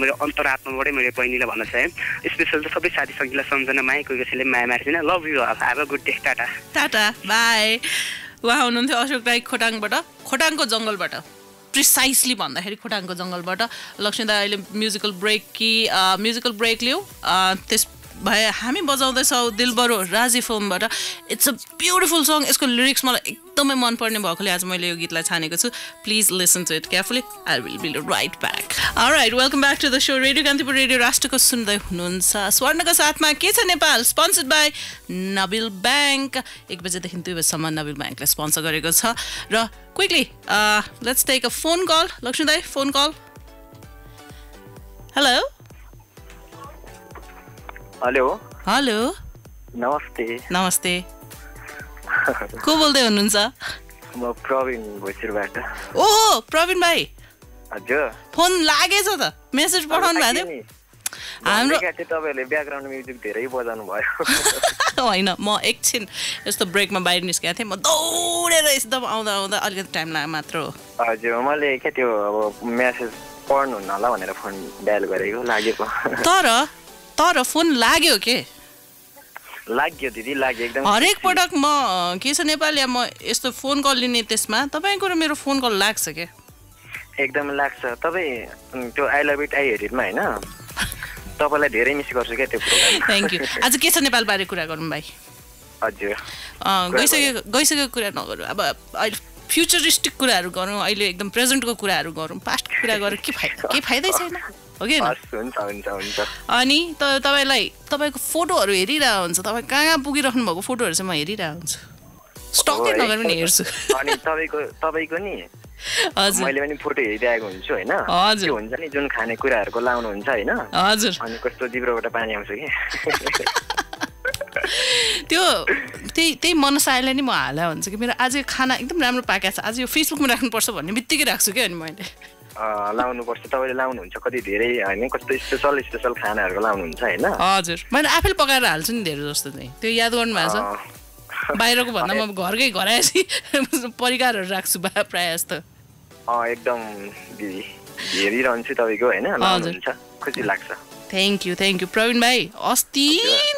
मेरो अन्तरात्माबाटै मेरो बहिनीलाई भन्न चाहेँ। स्पेसल चाहिँ सबै साथी सङ्गीलाई सम्झना माया कोही माया love you have a good day tata tata bye उहाँ हुनुहुन्थ्यो अशोक राई खोटाङबाट खोटाङको जङ्गलबाट। प्रिसाइसली भन्दाखेरि खोटाङको जङ्गलबाट। लक्ष्मी दाई अहिले म्युजिकल ब्रेक कि म्युजिकल ब्रेक लिऊ त्यस भए हामी बजाउँदैछौँ दिलबरो राजी फिल्मबाट। इट्स अ ब्युटिफुल सङ यसको लिरिक्स मलाई एकदमै मनपर्ने भएकोले आज मैले यो गीतलाई छानेको छु। Please listen to it carefully I will be right back right welcome back to the show radio Kantipur radio राष्ट्रको सुन्दै हुनुहुन्छ। स्वर्णको साथमा के छ Nepal? Sponsored by Nabil bank एक बजेदेखि दुई बजीसम्म नबिल ब्याङ्कले स्पोन्सर गरेको छ। र quickly let's take a phone call Laxmi दाई phone call hello hello hello नमस्ते नमस्ते को बोल्दै हुनुहुन्छ? म प्रवीण भोइसुरबाट ओहो प्रवीण भाइ हजुर फोन लागेछ त मेसेज पठाउनु भएको थियो हाम्रो- तपाईँहरूले ब्याकग्राउन्ड म्युजिक धेरै बजाउनु भयो होइन म एकछिन यस्तो ब्रेकमा बाहिर निस्केको थिएँ म दौडेर एकदम आउँदा आउँदा अलिकति टाइम लाग्यो मात्र हो हजुर मैले क्या त्यो अब म्यासेज पढ्नुहुन्न होला भनेर फोन डायल गरेको लागेको तर तर फोन लाग्यो के? लाग्यो दिदी लाग्यो एकदम हरेक पटक म के छ नेपाली म यस्तो फोन कल लिने त्यसमा तपाईँको र मेरो फोन कल लाग्छ क्या एकदम लाग्छ। तपाईँ त्यो I love it I hate इटमा होइन? तपाईँलाई धेरै मिस गर्छु क्या त्यो प्रोग्राम थ्याङ्क यू आज के छ नेपालबारे कुरा गरौँ भाइ? हजुर। अँ, गइसकेको गइसकेको कुरा नगरौँ। अब अहिले फ्युचरिस्टिक कुराहरू गरौँ अहिले एकदम प्रेजेन्टको कुराहरू गरौँ। पास्टको कुरा गरेर के फाइदा के फाइदै छैन? हो कि हुन्छ हुन्छ हुन्छ। अनि त तपाईँलाई तपाईँको फोटोहरू हेरिरहेको हुन्छ। तपाईँ कहाँ कहाँ पुगिराख्नु भएको फोटोहरू चाहिँ म हेरिरहेको हुन्छु। स्टकै? नगरेर पनि हेर्छु। अनि तपाईँको तपाईँको नि? हजुर। मैले पनि फोटो हेरिरहेको हुन्छु होइन। त्यो हुन्छ नि जुन खानेकुराहरूको लाउनुहुन्छ होइन? हजुर। अनि कस्तो जिब्रोबाट पानी आउँछ कि? त्यो त्यही त्यही मनसायलाई नि म हाले हुन्छ कि मेरो आज यो खाना एकदम राम्रो पाकेको छ। आज यो फेसबुकमा राख्नुपर्छ भन्ने बित्तिकै राख्छु क्या अनि मैले। लाउनुपर्छ तपाईँले लाउनुहुन्छ कति धेरै होइन कस्तो स्पेसल स्पेसल खानाहरूको लाउनुहुन्छ होइन? हजुर। मैले आफैले पकाएर हाल्छु नि धेरै जस्तो चाहिँ। त्यो याद गर्नु भएको छ बाहिरको भन्दा म घरकै घराएसी परिकारहरू राख्छु बा प्रायः जस्तो। एकदम दिदी हेरिरहन्छु तपाईँको होइन? लाउनुहुन्छ खुसी लाग्छ। Thank you thank you Prabin भाइ अस्ति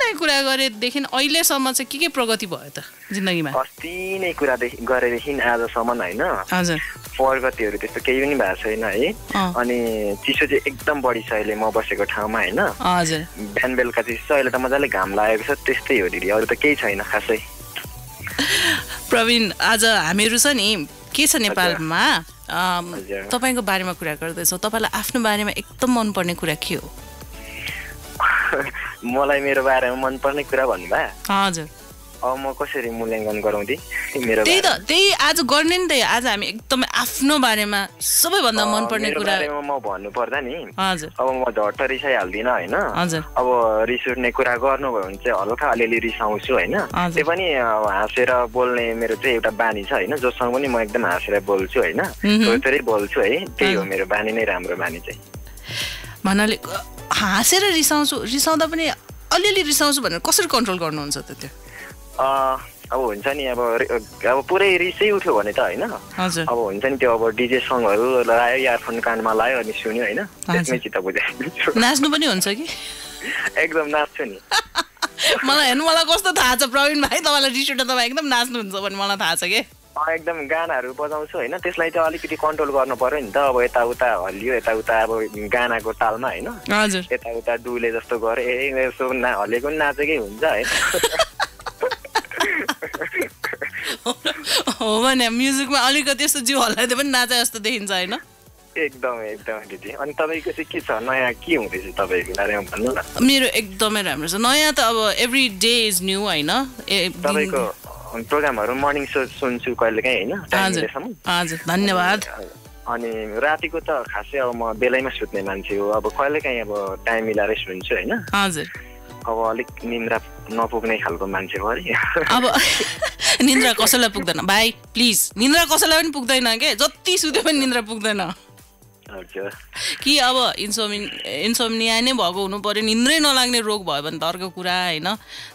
नै कुरा गरेदेखि अहिलेसम्म चाहिँ के के प्रगति भयो त जिन्दगीमा? अस्ति नै कुरादेखि गरेदेखि आजसम्म होइन। हजुर। प्रगतिहरू त्यस्तो केही पनि भएको छैन है। अनि चिसो चाहिँ एकदम बढी छ अहिले म बसेको ठाउँमा होइन। हजुर। बिहान बेलुका चिसो अहिले त मजाले घाम लागेको छ त्यस्तै हो दिदी। अरू त केही छैन खासै। प्रवीण आज हामीहरू छ नि के छ नेपालमा। तपाईँको बारेमा कुरा गर्दैछौँ। तपाईँलाई आफ्नो बारेमा एकदम मनपर्ने कुरा के हो? मलाई मेरो बारेमा मनपर्ने कुरा भन्नुभयो हजुर। अब म कसरी मूल्याङ्कन गराउँदै मेरो त्यही त? त्यही आज गर्ने नि त आज हामी एकदमै आफ्नो बारेमा सबैभन्दा मनपर्ने कुरा म भन्नु पर्दा नि हजुर। अब म झट्ट रिसाइहाल्दिनँ होइन? अब रिस उठ्ने कुरा गर्नुभयो भने चाहिँ हल्का अलिअलि रिसाउँछु होइन। त्यो पनि हाँसेर बोल्ने मेरो चाहिँ एउटा बानी छ होइन? जोसँग पनि म एकदम हाँसेर बोल्छु होइन? बोल्छु है? त्यही हो। मेरो बानी नै राम्रो बानी चाहिँ। भन्नाले हाँसेर रिसाउँछु रिसाउँदा पनि अलिअलि रिसाउँछु भनेर कसरी कन्ट्रोल गर्नुहुन्छ त त्यो? अब हुन्छ नि अब अब पुरै रिसै उठ्यो भने त होइन। अब हुन्छ नि त्यो अब डिजे सङहरू लगायो इयरफोन कानमा लायो अनि सुन्यो होइन। त्यसमै चित्त बुझाइदिन्छु। नाच्नु पनि हुन्छ कि? एकदम नाच्छु नि। मलाई हेर्नु मलाई कस्तो थाहा छ प्रवीण भाइ तपाईँलाई रिस उठ्दा तपाईँ एकदम नाच्नुहुन्छ भने मलाई थाहा छ कि? एकदम गानाहरू बजाउँछु होइन। त्यसलाई चाहिँ अलिकति कन्ट्रोल गर्नु पर्यो नि त। अब यताउता हल्लियो यताउता अब गानाको तालमा होइन। यताउता डुले जस्तो गरे ए यसो ना हल्लेको पनि नाचेकै हुन्छ है। हो भने म्युजिकमा अलिकति यस्तो जिउ हल्लाइदियो पनि नाचे जस्तो देखिन्छ होइन। एकदम एकदम दिदी। अनि तपाईँको चाहिँ के छ? नयाँ के हुँदैछ तपाईँको बारेमा भन्नु न? मेरो एकदमै राम्रो छ। नयाँ त अब एभ्री डे इज न्यू होइन। तपाईँको प्रोग्रामहरू मर्निङ सो सुन्छु कहिलेकाहीँ होइन धन्यवाद। अनि रातिको त खासै अब म बेलैमा सुत्ने मान्छे हो अब कहिलेकाहीँ अब टाइम मिलाएरै सुन्छु होइन। अब अलिक निन्द्रा नपुग्ने खालको मान्छे हो है अब निन्द्रा कसैलाई पुग्दैन? भाइ प्लिज निन्द्रा कसैलाई पनि पुग्दैन के? जति सुत्यो पनि निन्द्रा पुग्दैन। कि अब इन्सोमिन इन्सोमिनिया नै भएको हुनु पऱ्यो निन्द्रै नलाग्ने रोग भयो भने त अर्को कुरा होइन।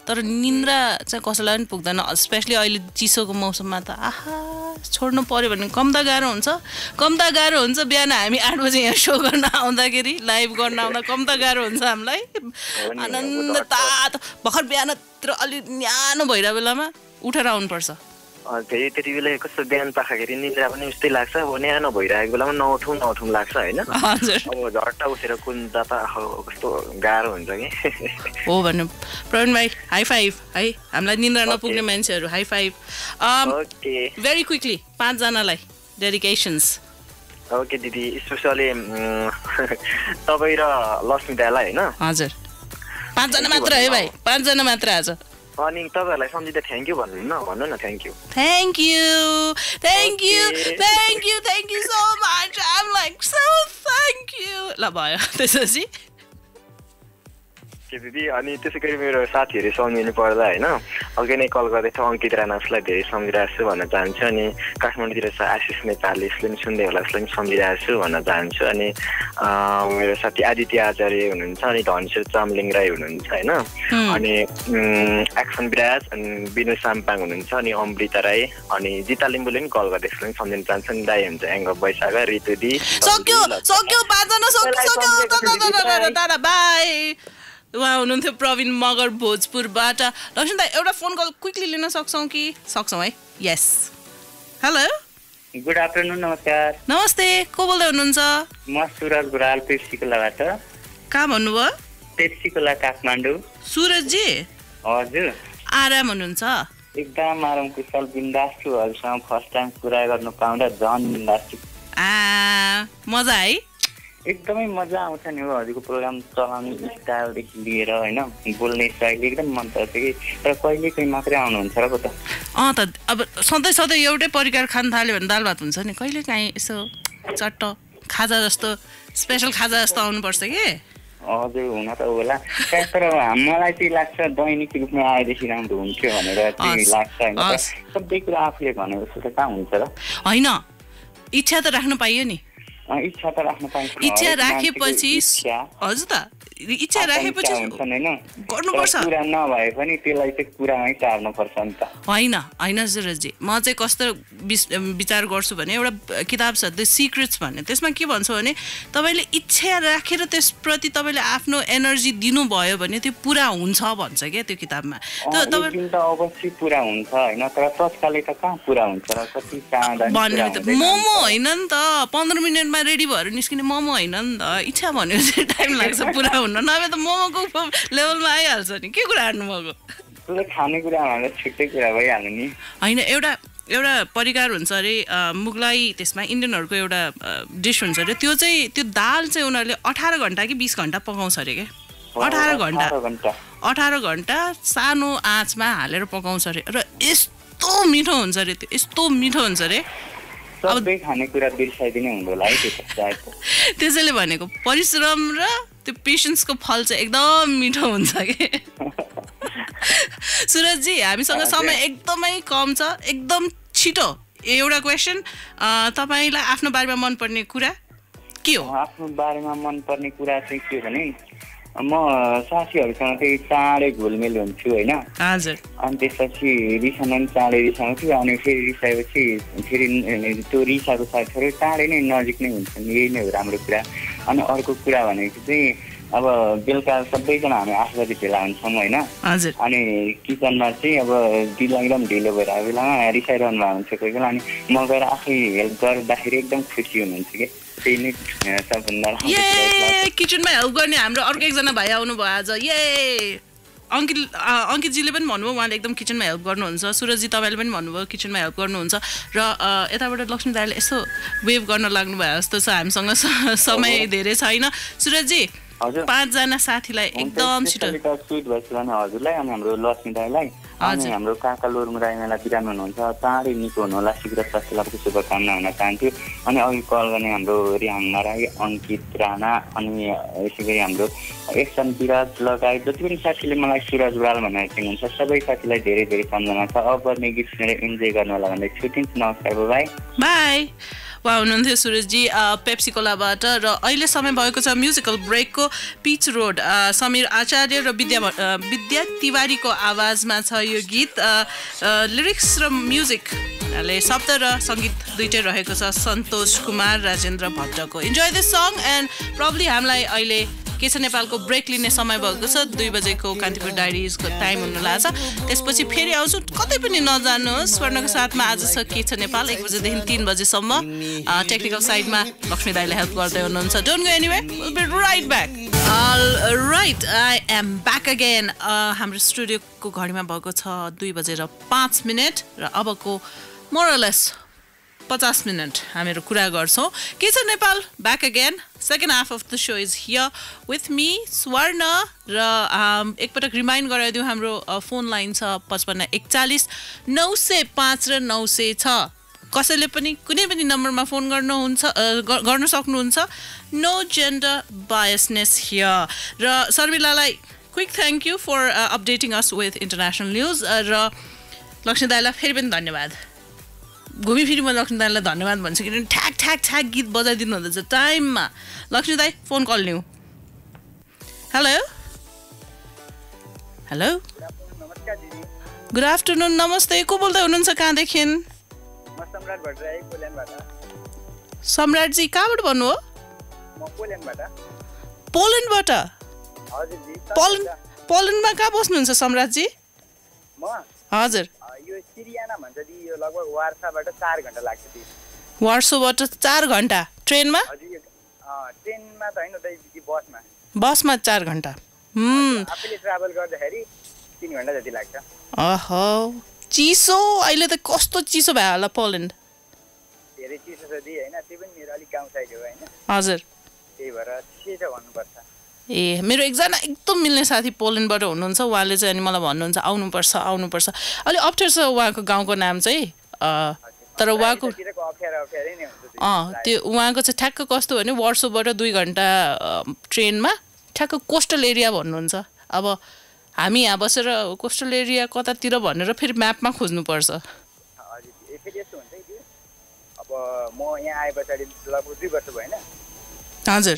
तर निन्द्रा चाहिँ कसैलाई पनि पुग्दैन स्पेसली अहिले चिसोको मौसममा त। आहा छोड्नु पऱ्यो भने कम त गाह्रो हुन्छ। कम त गाह्रो हुन्छ बिहान हामी आठ बजी यहाँ सो गर्न आउँदाखेरि लाइभ गर्न आउँदा कम त गाह्रो हुन्छ हामीलाई। आनन्द तात। भर्खर बिहानतिर अलि न्यानो भइरहेको बेलामा उठेर आउनुपर्छ। फेरि त्यति बेला कस्तो बिहान पाखाखेरि निद्रा पनि उस्तै लाग्छ अब न्यानो भइरहेको बेलामा नउठौँ नउठौँ लाग्छ होइन? अब झट्ट उठेर कुन त कस्तो गाह्रो हुन्छ कि हो भन्नु प्रवीण भाइ हाई फाइभ है? हामीलाई निन्द्रा नपुग्ने मान्छेहरू high five okay very quickly पाँचजनालाई dedications okay दिदी स्पेसली तपाईँ र लक्ष्मी दालाई होइन? हजुर। पाँचजना मात्र है भाइ पाँचजना मात्र आज। अनि तपाईँहरूलाई सम्झिँदा थ्याङ्क यू भन्नु न भन्नु न thank you thank you thank you. Thank you thank you so much um like so thank you ल भयो त्यसपछि के दिदी अनि त्यसै गरी मेरो साथीहरू सम्झिनु पर्दा होइन अघि नै कल गर्दै थियो अङ्कित राणासलाई धेरै सम्झिरहेको छु भन्न चाहन्छु अनि काठमाडौँतिर छ आशिष नेपाली यसले पनि सुन्दै होला यसलाई पनि सम्झिरहेको छु भन्न चाहन्छु अनि मेरो साथी आदित्य आचार्य हुनुहुन्छ अनि धनशेर चामलिङ राई हुनुहुन्छ होइन अनि एक्सन विराज अनि विनु साम्पाङ हुनुहुन्छ अनि अमृता राई अनि जिता लिम्बूले पनि कल गर्दै यसलाई पनि सम्झिन चाहन्छु नि दाई हुन्छ एङ्ग वैशाखा ऋतु दी सक्यो सक्यो सक्यो सक्यो बाई। उहाँ हुनुहुन्थ्यो प्रवीण मगर भोजपुरबाट। लक्ष्मी दाई एउटा फोन कल क्विकली लिन सक्छौँ कि? सक्छौँ है? यस हेलो गुड आफ्टरनुन नमस्कार। नमस्ते को बोल्दै हुनुहुन्छ? म सुरज गुराल पेप्सीकोलाबाट। कहाँ भन्नुभयो पेप्सीकोला काठमाडौँ। सुरजजी? हजुर। आराम हुनुहुन्छ? एकदम आराम कुशल बिन्दास छु हजुरसँग फर्स्ट टाइम कुरा गर्नु पाउँदा झन् बिन्दास छु आ मजा है? एकदमै मजा आउँछ नि हो हजुरको प्रोग्राम चलाउने स्टाइलदेखि लिएर होइन बोल्ने स्टाइल एकदम मन पर्छ कि। तर कहिले कहीँ मात्रै आउनुहुन्छ र त। अँ त अब सधैँ सधैँ एउटै परिकार खान थाल्यो भने दाल भात हुन्छ नि। कहिले काहीँ यसो चट्ट खाजा जस्तो स्पेसल खाजा जस्तो आउनुपर्छ कि। हजुर हुन त होला। तर मलाई चाहिँ लाग्छ दैनिक रूपमा आएदेखि राम्रो हुन्थ्यो भनेर चाहिँ लाग्छ होइन। सबै कुरा आफूले भनेको जस्तो त कहाँ हुन्छ र? होइन इच्छा त राख्नु पाइयो नि। इच्छा त राख्न पाइन्छ। इच्छा राखेपछि हजुर त इच्छा राखेपछि गर्नुपर्छ। नभए पनि त्यसलाई चाहिँ पुरामै टार्नुपर्छ नि त। होइन होइन सुरजजी। म चाहिँ कस्तो विचार गर्छु भने एउटा किताब छ द सिक्रेट्स भन्ने। त्यसमा के भन्छ भने तपाईँले इच्छा राखेर त्यसप्रति तपाईँले आफ्नो एनर्जी दिनुभयो भने त्यो पुरा हुन्छ भन्छ क्या त्यो किताबमा। अवश्य पुरा हुन्छ होइन? तर तत्कालै त कहाँ पुरा हुन्छ र कति भन्ने मोमो। होइन नि त। पन्ध्र मिनटमा रेडी भएर निस्किने मोमो होइन नि त। इच्छा भनेपछि टाइम लाग्छ पुरा हुन नभए त मोमोको लेभलमा आइहाल्छ नि। के कुरा हार्नु भएको होइन एउटा एउटा परिकार हुन्छ अरे मुगलाई त्यसमा इन्डियनहरूको एउटा डिस हुन्छ अरे। त्यो चाहिँ त्यो दाल चाहिँ उनीहरूले अठार घन्टा कि बिस घन्टा पकाउँछ अरे क्या? अठार घन्टा। अठार घन्टा। सानो आँचमा हालेर पकाउँछ अरे। र यस्तो मिठो हुन्छ अरे त्यो यस्तो मिठो हुन्छ अरे। सायद। त्यसैले भनेको परिश्रम र त्यो पेसेन्सको फल चाहिँ एकदम मिठो हुन्छ कि? सुरजजी हामीसँग समय एकदमै कम छ एकदम छिटो। एउटा क्वेसन तपाईँलाई आफ्नो बारेमा मनपर्ने कुरा के हो? आफ्नो बारेमा मनपर्ने कुरा चाहिँ के हो भने म साथीहरूसँग चाहिँ चाँडै घुलमिल हुन्छु होइन हजुर अनि त्यसपछि रिसाउन पनि चाँडै रिसाउँछु अनि फेरि रिसाएपछि फेरि त्यो रिसाएको साथीहरू चाँडै नै नजिक नै हुन्छन् यही नै हो राम्रो कुरा अनि अर्को कुरा भनेको चाहिँ अब बेलुका सबैजना हामी आठ बजी भेला हुन्छौँ होइन अनि किचनमा चाहिँ अब ढिलो एकदम ढिलो भएर बेलामा रिसाइरहनु भएको हुन्छ कोही बेला अनि म गएर आफै हेल्प गर्दाखेरि एकदम खुसी हुनुहुन्छ कि किचनमा हेल्प गर्ने हाम्रो अर्को एकजना भाइ आउनुभयो आज ये अङ्कित अङ्कितजीले पनि भन्नुभयो उहाँले एकदम किचनमा हेल्प गर्नुहुन्छ। सुरजजी तपाईँले पनि भन्नुभयो किचनमा हेल्प गर्नुहुन्छ। र यताबाट लक्ष्मी दाईले यसो वेभ गर्न लाग्नु भयो जस्तो छ। हामीसँग समय धेरै छैन। हजुर। पाँचजना साथीलाई एकदम छिटो अनि हाम्रो काका लोरुङ राईमालाई बिरामी हुनुहुन्छ। चाँडै निको हुनु होला शीघ्र स्वास्थ्य लाभको शुभकामना हुन चाहन्छु। अनि अघि कल गर्ने हाम्रो रिहाङ्मा राई अङ्कित राणा अनि यसै गरी हाम्रो एक्सन विराज लगायत जति पनि साथीले मलाई सुरज भनेर चिन्नुहुन्छ सबै साथीलाई धेरै धेरै सम्झना छ। अब गर्ने गीत सुनेर इन्जोय गर्नु होला भन्दै छुट्टिन्छु नमस्कार बाई बाई वा हुनुहुन्थ्यो सुरजजी। अ, पेप्सी कोलाबाट र अहिले समय भएको छ म्युजिकल ब्रेकको पिच रोड। समीर आचार्य र विद्या विद्या तिवारीको आवाजमा छ यो गीत। लिरिक्स र म्युजिकले शब्द र सङ्गीत दुइटै रहेको छ। Santosh Kumar Rajendra भट्टको। Enjoy this song and probably हामीलाई अहिले के छ नेपालको ब्रेक लिने समय भएको छ दुई बजेको कान्तिपुर डायरिजको टाइम हुन लाग्छ। त्यसपछि फेरि आउँछु। कतै पनि नजानुहोस् स्वर्णको साथमा आज छ के छ नेपाल? एक बजेदेखि तिन बजेसम्म टेक्निकल साइडमा लक्ष्मी दाईले हेल्प गर्दै हुनुहुन्छ। Don't go anyway right back right I am back again हाम्रो स्टुडियोको घडीमा भएको छ दुई बजेर पाँच मिनट र अबको मोरलेस पचास मिनट हामीहरू कुरा गर्छौँ। के छ Nepal? Back again second half of the show is here with me Swarna र um, एकपटक रिमाइन्ड गराइदिउँ हाम्रो फोन लाइन छ पचपन्न एकचालिस नौ सय पाँच र नौ सय छ। कसैले पनि कुनै पनि नम्बरमा फोन गर्नुहुन्छ गर्न सक्नुहुन्छ। नो जेन्डर बायसनेस हियर र शर्मिलालाई quick thank you for updating us with international news र लक्ष्मी दाईलाई फेरि पनि धन्यवाद। घुमिफिरि म लक्ष्मी दाईलाई धन्यवाद भन्छु किनभने ठ्याक ठ्याक ठ्याक गीत बजाइदिनु हुँदैछ टाइममा। लक्ष्मी दाई फोन कल लिउँ। हेलो हेलो गुड आफ्टरनुन नमस्ते। को बोल्दै हुनुहुन्छ कहाँदेखि सम्राटजी कहाँबाट भन्नु हो? पोल्यान्डबाट। पोल्यान्ड पोल्यान्डमा कहाँ बस्नुहुन्छ सम्राटजी? हजुर। सिरियाना भन्छ दि यो लगभग वार्साबाट चार घन्टा लाग्छ दि वार्सोबाट चार घन्टा? ट्रेनमा? ट्रेनमा त होइन बसमा। बसमा चार घन्टा। आफैले ट्राभल गर्दाखेरि तिन घन्टा जति लाग्छ। अहो चिसो। अहिले त कस्तो चिसो भयो होला पोल्यान्ड धेरै चिसो छ दि होइन त्यो पनि मेरो अलिक गाउँ साइड हो होइन? हजुर। त्यही भएर चिसै छ भन्नुपर्छ। ए मेरो एकजना एकदम मिल्ने साथी पोल्यान्डबाट हुनुहुन्छ उहाँले चाहिँ अनि मलाई भन्नुहुन्छ आउनुपर्छ आउनुपर्छ। अलिक अप्ठ्यारो छ उहाँको गाउँको नाम चाहिँ तर उहाँको। अँ त्यो उहाँको चाहिँ ठ्याक्क कस्तो भने वर्षोबाट दुई घन्टा ट्रेनमा ठ्याक्क कोस्टल एरिया भन्नुहुन्छ। अब हामी यहाँ बसेर कोस्टल एरिया कतातिर भनेर फेरि म्यापमा खोज्नुपर्छ। हजुर ए, फेरि यस्तो हुन्छ कि त्यो अब अब म यहाँ आए पछाडि लगभग दुई वर्ष भयो होइन हजुर।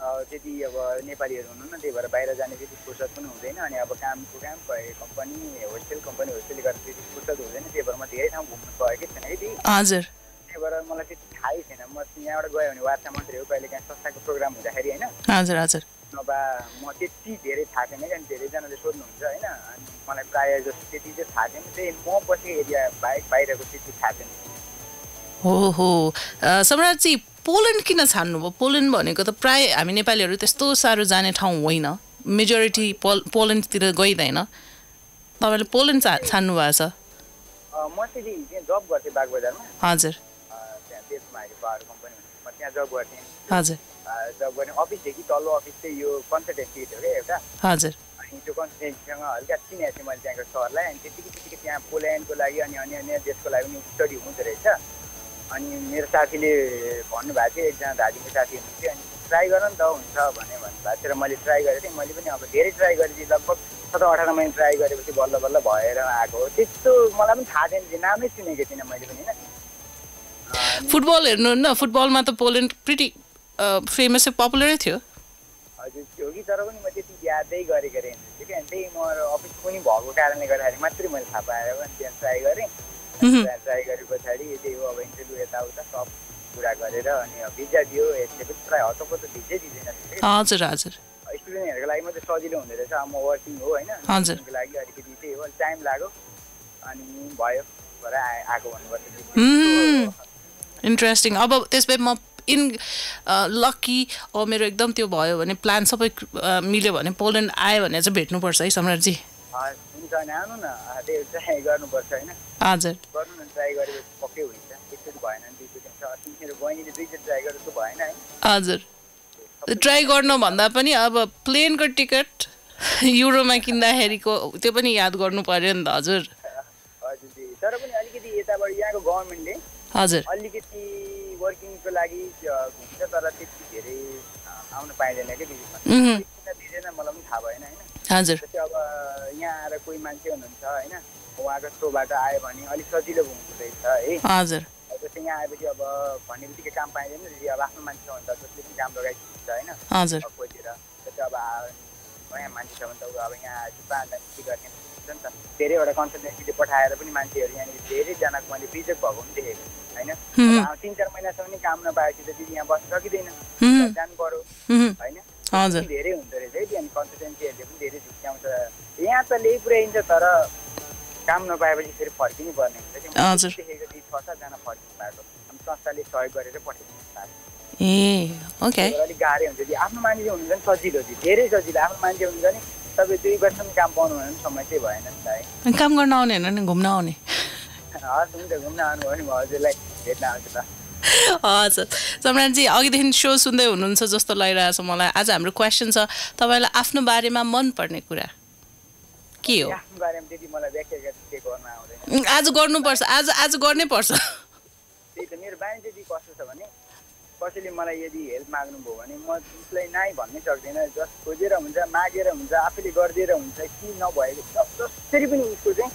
त्यति अब नेपालीहरू हुनु न त्यही भएर बाहिर जाने त्यति फुर्सद पनि हुँदैन अनि अब कामको काम कम्पनी होस्टेल कम्पनी होस्टेलले गर्दा त्यति फुर्सद हुँदैन त्यही भएर म धेरै ठाउँ घुम्नु पाएकै छैन दिदी हजुर। त्यही भएर मलाई त्यति थाहै छैन। म यहाँबाट गयो भने वार्ता मात्रै हो कहिले काहीँ संस्थाको प्रोग्राम हुँदाखेरि होइन। हजुर हजुर। नभए म त्यति धेरै थाहा छैन क्या अनि धेरैजनाले सोध्नुहुन्छ होइन। अनि मलाई प्रायः जस्तो त्यति चाहिँ थाहा छैन। त्यही म बसेको एरिया बाहेक बाहिरको त्यति थाहा छैन। हो हो। सम्राटजी पोल्यान्ड किन छान्नुभयो पोल्यान्ड भनेको त प्राय हामी नेपालीहरू त्यस्तो साह्रो जाने ठाउँ होइन। मेजोरिटी पोल पोल्यान्डतिर गइँदैन। तपाईँले पोल्यान्ड छा छान्नु भएको छ। म चाहिँ जब गर्थेँ बागबजारमा। हजुर। त्यहाँ जब गर्थेँ। हजुर। जब गर्ने अफिस थियो कि तल्लो अफिस चाहिँ यो कन्सल्टेन्सी थियो क्या एउटा। हजुर। अनि त्यो कन्सल्टेन्सीसँग हल्का चिनेको थिएँ मैले त्यहाँको सरलाई। अनि त्यतिकै त्यतिकै त्यहाँ पोल्यान्डको लागि अनि अन्य अन्य देशको लागि पनि स्टडी हुँदो रहेछ। अनि मेरो साथीले भन्नुभएको थियो एकजना दार्जिलिङको साथी हुनुहुन्थ्यो अनि ट्राई गर नि त हुन्छ भने भन्नुभएको थियो। र मैले ट्राई गरेको थिएँ। मैले पनि अब धेरै ट्राई गरेपछि लगभग सत्र अठार महिना ट्राई गरेपछि बल्ल बल्ल भएर आएको हो। त्यस्तो मलाई पनि थाहा त्यो नामै सुनेको थिइनँ मैले पनि होइन? फुटबल हेर्नु न फुटबलमा त पोल्यान्ड प्रिटी फेमस पपुलरै थियो। हजुर त्यो कि। तर पनि म त्यति यादै गरेको रहेछु कि अनि त्यही म अफिस पनि भएको कारणले गर्दाखेरि मात्रै मैले थाहा पाएर अनि त्यहाँ ट्राई गरेँ। ट्राई गरे पछाडि त्यही हो अब इन्टरभ्यू यताउता सब कुरा गरेर अनि भिजा दियो यसले पनि प्रायः हतपत भिजै दिँदैन हजुर हजुर। स्टुडेन्टहरूको लागि मात्रै सजिलो हुँदो रहेछ अब म वर्किङ हो होइन हजुर। वर्किङको लागि अलिकति त्यही हो टाइम लाग्यो। अनि भयो भएर आए- आएको भन्नुपर्छ। इन्ट्रेस्टिङ अब त्यसपछि म इन लक्की अब मेरो एकदम त्यो भयो भने प्लान सबै मिल्यो भने पोल्यान्ड आयो भने चाहिँ भेट्नुपर्छ है सम्राटजी। हुन्छ अनि आउनु न। त्यही ट्राई गर्नुपर्छ होइन? हजुर। गर्नु न ट्राई गरेपछि पक्कै हुन्छ। एकचोटि भएन भने दुईचोटि हुन्छ। अस्ति मेरो बहिनीले दुईचोटि ट्राई गरेर जस्तो भएन है? हजुर। ट्राई गर्नु भन्दा पनि अब प्लेनको टिकट युरोमा किन्दाखेरिको त्यो पनि याद गर्नु पर्यो नि त हजुर। हजुर तर पनि अलिकति यताबाट यहाँको गभर्मेन्टले हजुर। अलिकति वर्किङको लागि घुम्छ तर त्यति धेरै आउनु पाइँदैन कि दिदीमा मह्म। किन दिँदैन मलाई पनि थाहा भएन होइन हजुर। अब यहाँ आएर कोही मान्छे हुनुहुन्छ होइन उहाँको थ्रोबाट आयो भने अलिक सजिलो हुँदो रहेछ है। हजुर। जस्तै यहाँ आएपछि अब भन्ने बित्तिकै काम पाइँदैन दिदी अब आफ्नो मान्छे छ भने त जसले पनि काम लगाइदिन्छ होइन। हजुर। कोहीतिर जस्तै अब नयाँ मान्छे छ भने त अब यहाँ आएपछि के गर्ने हुन्छ नि त। धेरैवटा कन्सल्टेन्सीले पठाएर पनि मान्छेहरू यहाँनिर धेरैजनाको मैले रिजेक्ट भएको पनि देखेको होइन। तिन चार महिनासम्म नि काम नपाएपछि त दिदी यहाँ बस्न सकिँदैन। जानु मह्म। होइन। धेरै हुँदो रहेछ है त्यहाँ कन्सल्टेन्सीहरूले पनि धेरै झुक्क्याउँछ यहाँ त ल्याइ पुऱ्याइन्छ तर काम नपाएपछि फेरि फर्किनु पर्ने हुन्छ कि? हजुर। देखेको थिएँ छ सातजना फर्किनु भएको। अनि संस्थाले सहयोग गरेर पठाइदिनु भएको। ए ओके। अलिक गाह्रै हुन्छ दि आफ्नो मान्छे हुनु पनि सजिलो दि धेरै सजिलो। आफ्नो मान्छे हुनु भने तपाईँ दुई वर्षसम्म काम पाउनु भने पनि समस्या भएन नि त है। काम गर्न आउने होइन नि घुम्न आउने। हस् हुन्छ। घुम्न आउनुभयो भने म हजुरलाई। भेट्न आउँछु त हजुर। सम्राटजी अघिदेखि सो सुन्दै हुनुहुन्छ जस्तो लागिरहेको छ मलाई। आज हाम्रो क्वेसन छ तपाईँलाई आफ्नो बारेमा मनपर्ने कुरा के हो? आज गर्नुपर्छ। आज आज गर्नै पर्छ। कसैले मलाई यदि हेल्प माग्नुभयो भने म उसलाई नाइ भन्नै सक्दिनँ। जस खोजेर हुन्छ मागेर हुन्छ आफूले गरिदिएर हुन्छ कि नभएको जस- जसरी पनि उसको चाहिँ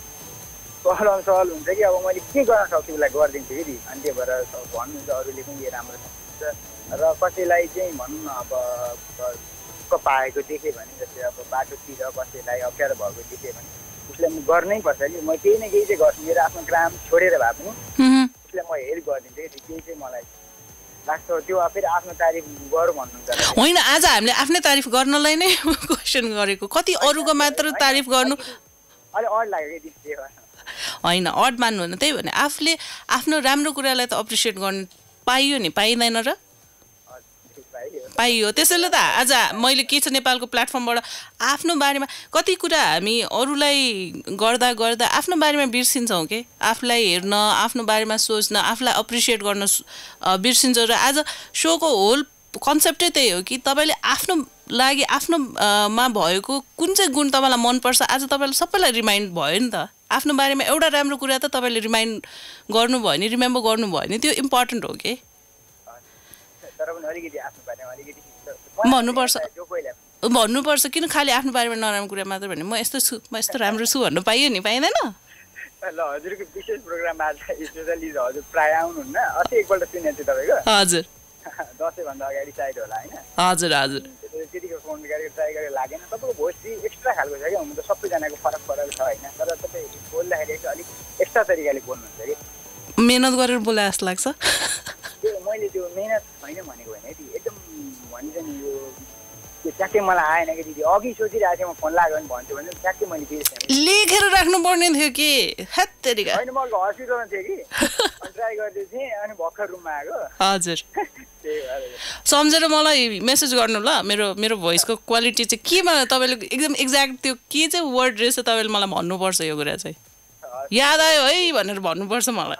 सहल सहल हुन्छ कि? अब मैले के गर्न सक्छु उसलाई गरिदिन्छु फेरि? अनि त्यही भएर भन्नुहुन्छ अरूले पनि यो राम्रो हुन्छ र कसैलाई चाहिँ भनौँ न अब पाएको देखेँ भने जस्तै अब बाटोतिर कसैलाई अप्ठ्यारो भएको देखेँ भने उसलाई म गर्नै पर्छ कि? म केही न केही चाहिँ गर्छु। मेरो आफ्नो ग्राम छोडेर भए पनि उसलाई म हेल्प गरिदिन्छु कि? केही चाहिँ मलाई लाग्छ। त्यो फेरि आफ्नो तारिफ गर भन्नुहुन्छ। होइन आज हामीले आफ्नै तारिफ गर्नलाई नै क्वेसन गरेको। कति अरूको मात्र तारिफ गर्नु? अलिक अड लाग्यो कि? होइन अड मान्नु होइन त्यही भने आफूले आफ्नो राम्रो कुरालाई त अप्रिसिएट गर्नु पाइयो नि पाइँदैन र। पाइयो त्यसैले त आज मैले के छ नेपालको प्लेटफर्मबाट आफ्नो बारेमा कति कुरा हामी अरूलाई गर्दा गर्दा आफ्नो बारेमा बिर्सिन्छौँ कि आफूलाई हेर्न आफ्नो बारेमा सोच्न आफूलाई अप्रिसिएट गर्न बिर्सिन्छौँ र आज सोको होल कन्सेप्टै त्यही हो कि तपाईँले आफ्नो लागि आफ्नो अ, मा भएको कुन चाहिँ गुण तपाईँलाई मनपर्छ आज तपाईँलाई सबैलाई रिमाइन्ड भयो नि त। आफ्नो बारेमा एउटा राम्रो कुरा त तपाईँले रिमाइन्ड गर्नुभयो भने रिमेम्बर गर्नुभयो भने त्यो इम्पोर्टेन्ट हो कि? भन्नुपर्छ। भन्नुपर्छ किन खालि आफ्नो बारेमा नराम्रो कुरा मात्र भने म यस्तो छु म यस्तो राम्रो छु भन्नु पाइयो नि पाइँदैन। ल हजुरको विशेष प्रोग्राम आज स्पेसली हजुर प्राय आउनुहुन्न। अस्ति एकपल्ट सुनेको थिएँ तपाईँको। हजुर। दसैँभन्दा अगाडि साइड होला होइन? हजुर हजुर। त्यतिको फोन गरेर ट्राई गरेर लागेन। तपाईँको भोइस चाहिँ एक्स्ट्रा खालको छ क्या? हुनु त सबैजनाको फरक फरक छ होइन। तर तपाईँ बोल्दाखेरि चाहिँ अलिक एक्स्ट्रा तरिकाले बोल्नुहुन्छ कि? मेहनत गरेर बोले जस्तो लाग्छ। त्यो मैले त्यो मिहिनेत छैन भनेको होइन कि। एकदम भन्छ नि यो त्यो ट्याक्कै मलाई आएन कि दिदी। अघि सोचिरहेको थिएँ म फोन लाग्यो भने भन्छु भने ट्याक्कै मैले लेखेर राख्नु पर्ने थियो कि? होइन म हस्पिटलमा थिएँ कि। अनि ट्राई गर्दै थिएँ अनि भर्खर रुममा आएको। हजुर। सम्झेर मलाई मेसेज गर्नु ल मेरो मेरो भोइसको क्वालिटी चाहिँ केमा तपाईँले एकदम एक्ज्याक्ट त्यो के चाहिँ वर्ड रहेछ तपाईँले मलाई भन्नुपर्छ यो कुरा चाहिँ? याद आयो है भनेर भन्नुपर्छ मलाई।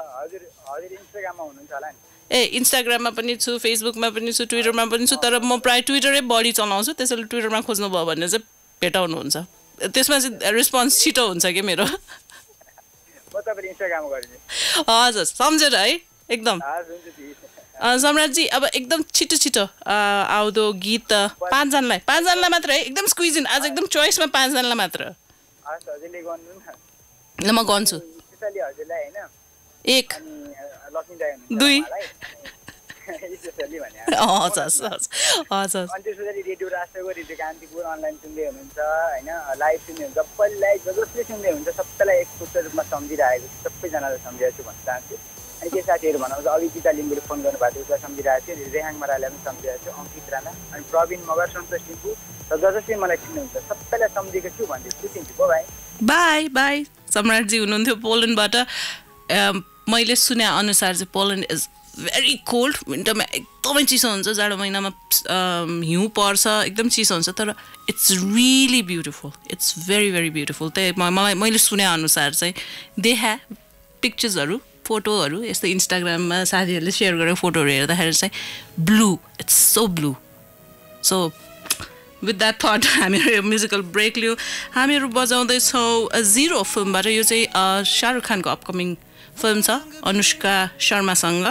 ए इन्स्टाग्राममा पनि छु फेसबुकमा पनि छु ट्विटरमा पनि छु तर म प्रायः ट्विटरै बढी चलाउँछु त्यसैले ट्विटरमा खोज्नुभयो भने चाहिँ भेटाउनुहुन्छ। त्यसमा चाहिँ रेस्पोन्स छिटो हुन्छ कि मेरो? हजुर सम्झेर है एकदम। सम्राटजी अब एकदम छिटो छिटो आउँदो गीत पाँचजनालाई पाँचजनालाई मात्र है एकदम स्क्विजिन आज एकदम चोइसमा पाँचजनालाई मात्र। ल म होइन? एक दाई हुनुहुन्छ दुई। उहाँलाई। स्पेसली भने हस् हस् हस् हस् हस्। अनि त्यसपछि रेडियो राष्ट्रको रेडियो कान्तिपुर अनलाइन सुन्दै हुनुहुन्छ होइन? लाइभ सुन्दै हुनुहुन्छ सबैलाई ज- जसले सुन्दै हुन्छ सबैलाई एकपुष्ट रूपमा सम्झिरहेको छु सबैजनालाई सम्झिरहेको छु भन्न चाहन्छु। अनि के साथीहरू भनौँ त अघि गीता लिम्बुले फोन गर्नुभएको थियो उसलाई सम्झिरहेको छु रेहाङ मरालाई पनि सम्झिरहेको छु अङ्कित राणा अनि प्रवीण मगर सन्तोष टिम्पू र जसले मलाई चिन्नुहुन्छ। सबैलाई सम्झेको छु भन्दै सुटिन्छु हो भाइ बाई बाई सम्राटजी हुनुहुन्थ्यो पोल्यान्डबाट। मैले सुने अनुसार चाहिँ पोल्यान्ड इज भेरी कोल्ड विन्टरमा एकदमै चिसो हुन्छ जाडो महिनामा हिउँ पर्छ एकदम चिसो हुन्छ तर it's really beautiful it's very very beautiful त्यही मलाई मैले सुने अनुसार चाहिँ दे ह्याभ पिक्चर्सहरू फोटोहरू यस्तो इन्स्टाग्राममा साथीहरूले सेयर गरेको फोटोहरू हेर्दाखेरि चाहिँ blue it's so blue so with that thought हामीहरू यो म्युजिकल ब्रेक लियो। हामीहरू बजाउँदैछौँ जिरो फिल्मबाट यो चाहिँ अ, शाहरुख खानको अपकमिङ फिल्म छ अनुष्का शर्मासँग।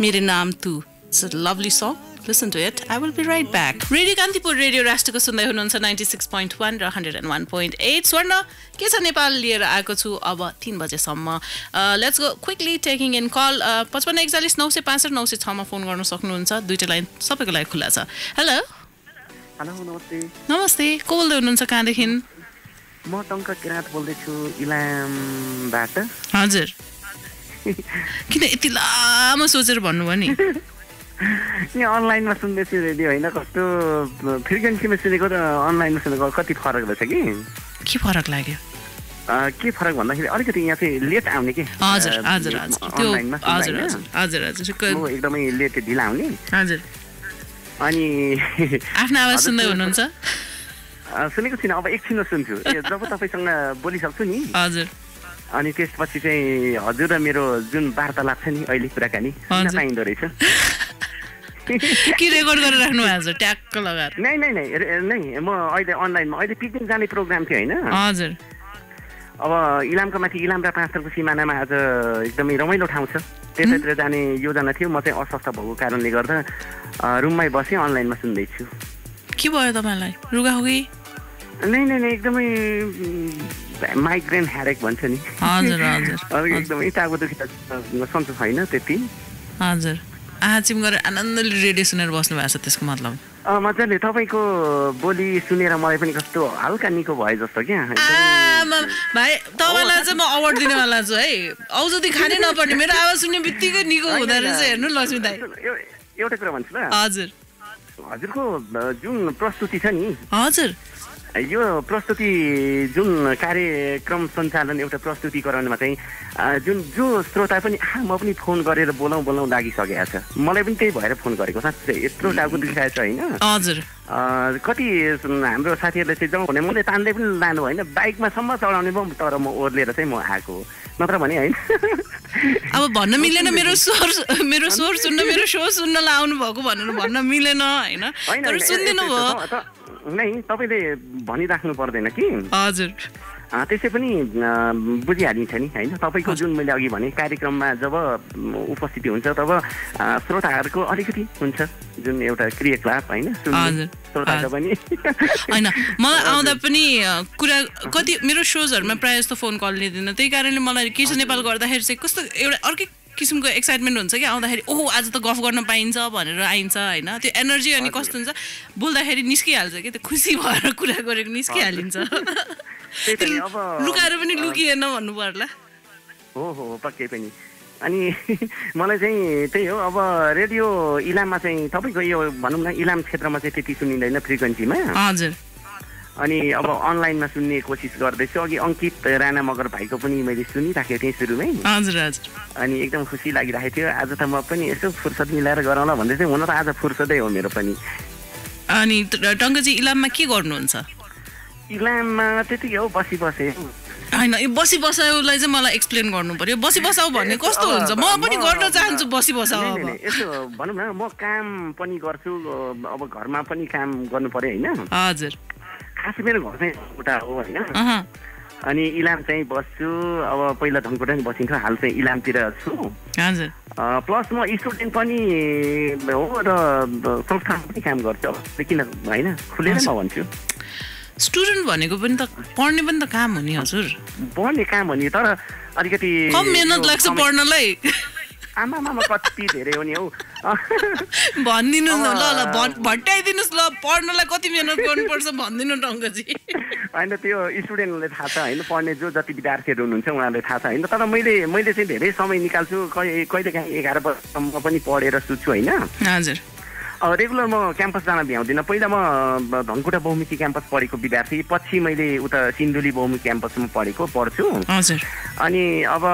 मेरो नाम तु it's lovely song listen to it I will be right back radio Kantipur radio राष्ट्रको सुन्दै हुनुहुन्छ नाइन्टी सिक्स पोइन्ट वान र hundred and one point eight Swarna के छ नेपाल लिएर आएको छु अब तिन बजेसम्म। Let's go quickly taking in call पचपन्न एकचालिस नौ सय पाँच र नौ सय छमा फोन गर्न सक्नुहुन्छ। दुइटा लाइन सबैको लागि खुल्ला छ। हेलो हेलो नमस्ते। नमस्ते। को बोल्दै हुनुहुन्छ कहाँदेखि म टङ्क किराँत बोल्दैछु इलामबाट। हजुर। किन यति लामो सोचेर भन्नुभयो नि? यहाँ अनलाइनमा सुन्दैछु रेडियो होइन कस्तो फ्रिक्वेन्सीमा सुनेको र अनलाइनमा सुनेको कति फरक रहेछ कि के फरक लाग्यो के फरक भन्दाखेरि अलिकति यहाँ चाहिँ लेट आउने कि हजुर हजुर हजुर हजुर एकदमै लेट ढिला आउने हजुर अनि आफ्नो आवाज सुन्दै हुनुहुन्छ सुनेको छुइनँ अब एकछिनमा सुन्छु जब तपाईँसँग बोलिसक्छु नि हजुर अनि त्यसपछि चाहिँ हजुर र मेरो जुन वार्तालाप छ नि अहिले कुराकानी। पाइँदो रहेछ के रेकर्ड गरेर राख्नु भएको छ ट्याक्क लगाएर नै नै नै नै म अहिले अनलाइनमा अहिले पिकनिक जाने प्रोग्राम थियो होइन हजुर अब इलामको माथि इलाम र पाँचथरको सिमानामा आज एकदमै रमाइलो ठाउँ छ। त्यतातिर जाने योजना थियो म चाहिँ अस्वस्थ भएको कारणले गर्दा रुममै बसेँ अनलाइनमा सुन्दैछु। के भयो तपाईँलाई? रुगाखुगी नै नै नै एकदमै माइग्रेन ह्यारेक भन्छ नि। हजुर हजुर। एकदमै टाउको दुखी त सन्चो छैन त्यति। हजुर। आँचिम गरेर आनन्दले रेडियो सुनेर बस्नु भएको छ त्यसको मतलब मजाले तपाईँको बोली सुनेर मलाई पनि कस्तो हल्का निको भयो जस्तो क्या भाइ तपाईँलाई चाहिँ म अवार्ड दिनेवाला छु है औषधि खानै नपर्ने मेरो आवाज सुन्ने बित्तिकै निको हुँदो रहेछ हेर्नु लक्ष्मी दाई एउ- एउटा कुरा भन्छु ल हजुर हजुरको जुन प्रस्तुति छ नि हजुर यो प्रस्तुति जुन कार्यक्रम सञ्चालन एउटा प्रस्तुतिकरणमा चाहिँ जुन जो श्रोता पनि आ म पनि फोन गरेर बोलाउँ बोलाउँ लागिसकेको छ। मलाई पनि त्यही भएर फोन गरेको साँच्चै यत्रो टाउको दुखाएको छ होइन? हजुर। कति हाम्रो साथीहरूले चाहिँ जाउँ भने मैले तान्दै पनि लानु होइन। बाइकमा सम्म चढाउने म तर म ओर्लिएर चाहिँ म आएको हो। नत्र भने होइन अब भन्न मिलेन मेरो स्वर मेरो स्वर सुन्न मेरो सो सुन्न लाउनु भएको भनेर भन्न मिलेन होइन सुनिदिनु भयो नै तपाईँले भनिराख्नु पर्दैन कि हजुर त्यसै पनि बुझिहालिन्छ नि होइन? तपाईँको जुन मैले अघि भने कार्यक्रममा जब उपस्थिति हुन्छ तब श्रोताहरूको अलिकति हुन्छ जुन एउटा क्रियाकलाप होइन? होइन मलाई आउँदा पनि कुरा कति मेरो सोजहरूमा प्रायः जस्तो फोन कल लिँदैन। त्यही कारणले मलाई के छ नेपाल गर्दाखेरि चाहिँ कस्तो एउटा अर्कै किसिमको एक्साइटमेन्ट हुन्छ कि आउँदाखेरि ओहो आज त गफ गर्न पाइन्छ भनेर आइन्छ होइन? त्यो एनर्जी अनि कस्तो हुन्छ? बोल्दाखेरि निस्किहाल्छ कि त्यो खुसी भएर कुरा गरेको निस्किहालिन्छ। लुकाएर पनि लुकिएन भन्नु पर्ला हो हो, पक्कै पनि। अनि मलाई चाहिँ त्यही हो अब रेडियो इलाममा चाहिँ तपाईँको यो भनौँ न इलाम क्षेत्रमा चाहिँ त्यति सुनिँदैन फ्रिक्वेन्सीमा। हजुर। अनि अब अनलाइनमा सुन्ने कोसिस गर्दैछु। अघि अङ्कित राणा मगर भाइको पनि मैले सुनिराखेको थिएँ सुरुमै। हजुर हजुर। अनि एकदम खुसी लागिरहेको थियो। आज त म पनि यसो फुर्सद मिलाएर गरौँला भन्दै थिएँ। हुन त आज फुर्सदै हो मेरो पनि। अनि टङ्कजी इलाममा के गर्नुहुन्छ? इलाममा त्यतिकै हो बसी बसेँ। होइन यो बसी बसाउलाई चाहिँ मलाई एक्सप्लेन गर्नु पर्यो। बसी बसाउ भन्ने कस्तो हुन्छ? म पनि गर्न चाहन्छु बसी बसाउ यसो भनौँ न म काम पनि गर्छु अब घरमा पनि काम गर्नु पर्यो होइन? हजुर। खास मेरो घर चाहिँ उता हो होइन। अनि इलाम चाहिँ बस्छु अब पहिला धनकुटा नि बसिन्थ्यो हाल चाहिँ इलामतिर छु। प्लस म स्टुडेन्ट पनि हो र संस्थामा पनि काम गर्छु अब किन होइन? खुलेर म भन्छु। स्टुडेन्ट भनेको पनि त पढ्ने पनि त काम हो नि हजुर। पढ्ने काम हो नि तर अलिकति मेहनत लाग्छ पढ्नलाई। आमामा कति धेरै हो नि हौ। भनिदिनुहोस् न ल ल भट्टाइदिनुहोस् ल पढ्नलाई कति मेहनत गर्नुपर्छ भनिदिनु टङ्कजी होइन त्यो स्टुडेन्टलाई थाहा छ होइन पढ्ने जो जति विद्यार्थीहरू हुनुहुन्छ उहाँहरूलाई थाहा छ होइन तर मैले मैले चाहिँ धेरै समय निकाल्छु कहिले कहिलेकाहीँ एघार वर्षसम्म पनि पढेर सुत्छु होइन। हजुर। रेगुलर म क्याम्पस जान भ्याउँदिनँ। पहिला म धनकुटा बहुमुखी क्याम्पस पढेको विद्यार्थी पछि मैले उता सिन्धुली बहुमुखी क्याम्पसमा पढेको पढ्छु। हजुर। अनि अब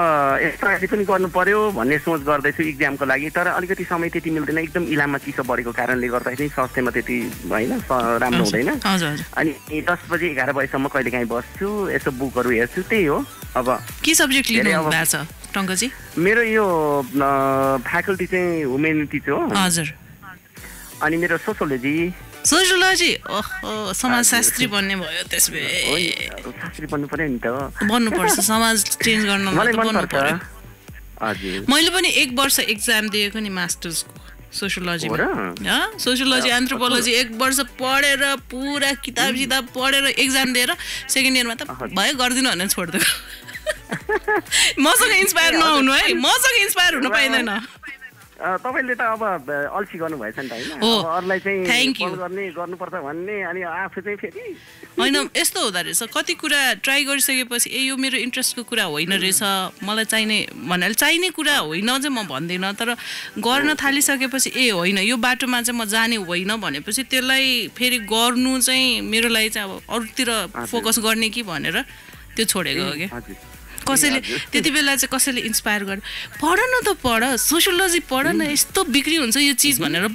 यस्तो पनि गर्नु पर्यो भन्ने सोच गर्दैछु इक्जामको लागि तर अलिकति समय त्यति मिल्दैन। एकदम इलाममा चिसो बढेको कारणले गर्दाखेरि स्वास्थ्यमा त्यति होइन राम्रो हुँदैन। अनि दस बजी एघार बजीसम्म कहिलेकाहीँ बस्छु यसो बुकहरू हेर्छु त्यही हो। अब के सब्जेक्ट लिनु धेरै अब- भएको छ टङ्कजी? मेरो यो फ्याकल्टी चाहिँ ह्युमेनिटिज हो। हजुर। अनि मेरो सोसियोलोजी सोसियोलोजी ओहो समाजशास्त्री बन्ने भयो नि, शास्त्री बन्नु पर्यो नि त। बन्नुपर्छ समाज चेन्ज गर्न मलाई मनपर्छ। पर्यो। हजुर। मैले पनि एक वर्ष एक्जाम दिएको नि मास्टर्सको सोसियोलोजीमा? सोसियोलोजी एन्थ्रोपोलोजी एक वर्ष पढेर पुरा किताब किताब पढेर एक्जाम दिएर सेकेन्ड इयरमा त भयो गरिदिनु भनेर छोडिदिएको। मसँग इन्सपायर नहुनु है मसँग इन्सपायर हुन पाइँदैन। तपाईँले त अब अल्छी गर्नुभएछ नि त होइन? अरूलाई चाहिँ गर्ने गर्नुपर्छ भन्ने अनि आफू चाहिँ फेरि। होइन यस्तो हुँदो रहेछ। कति कुरा ट्राई गरिसकेपछि ए यो मेरो इन्ट्रेस्टको कुरा होइन रहेछ। मलाई चाहिने भन्नाले चाहिने कुरा होइन चाहिँ म भन्दिनँ। तर गर्न थालिसकेपछि ए होइन यो बाटोमा चाहिँ म जाने होइन भनेपछि त्यसलाई फेरि गर्नु चाहिँ मेरो लागि चाहिँ अब अरूतिर फोकस गर्ने कि भनेर त्यो छोडेको हो क्या। कसैले त्यति बेला चाहिँ कसैले इन्सपायर गर्यो। पढ न त पढ सोसियोलोजी पढ न यस्तो बिक्री हुन्छ यो चिज भनेर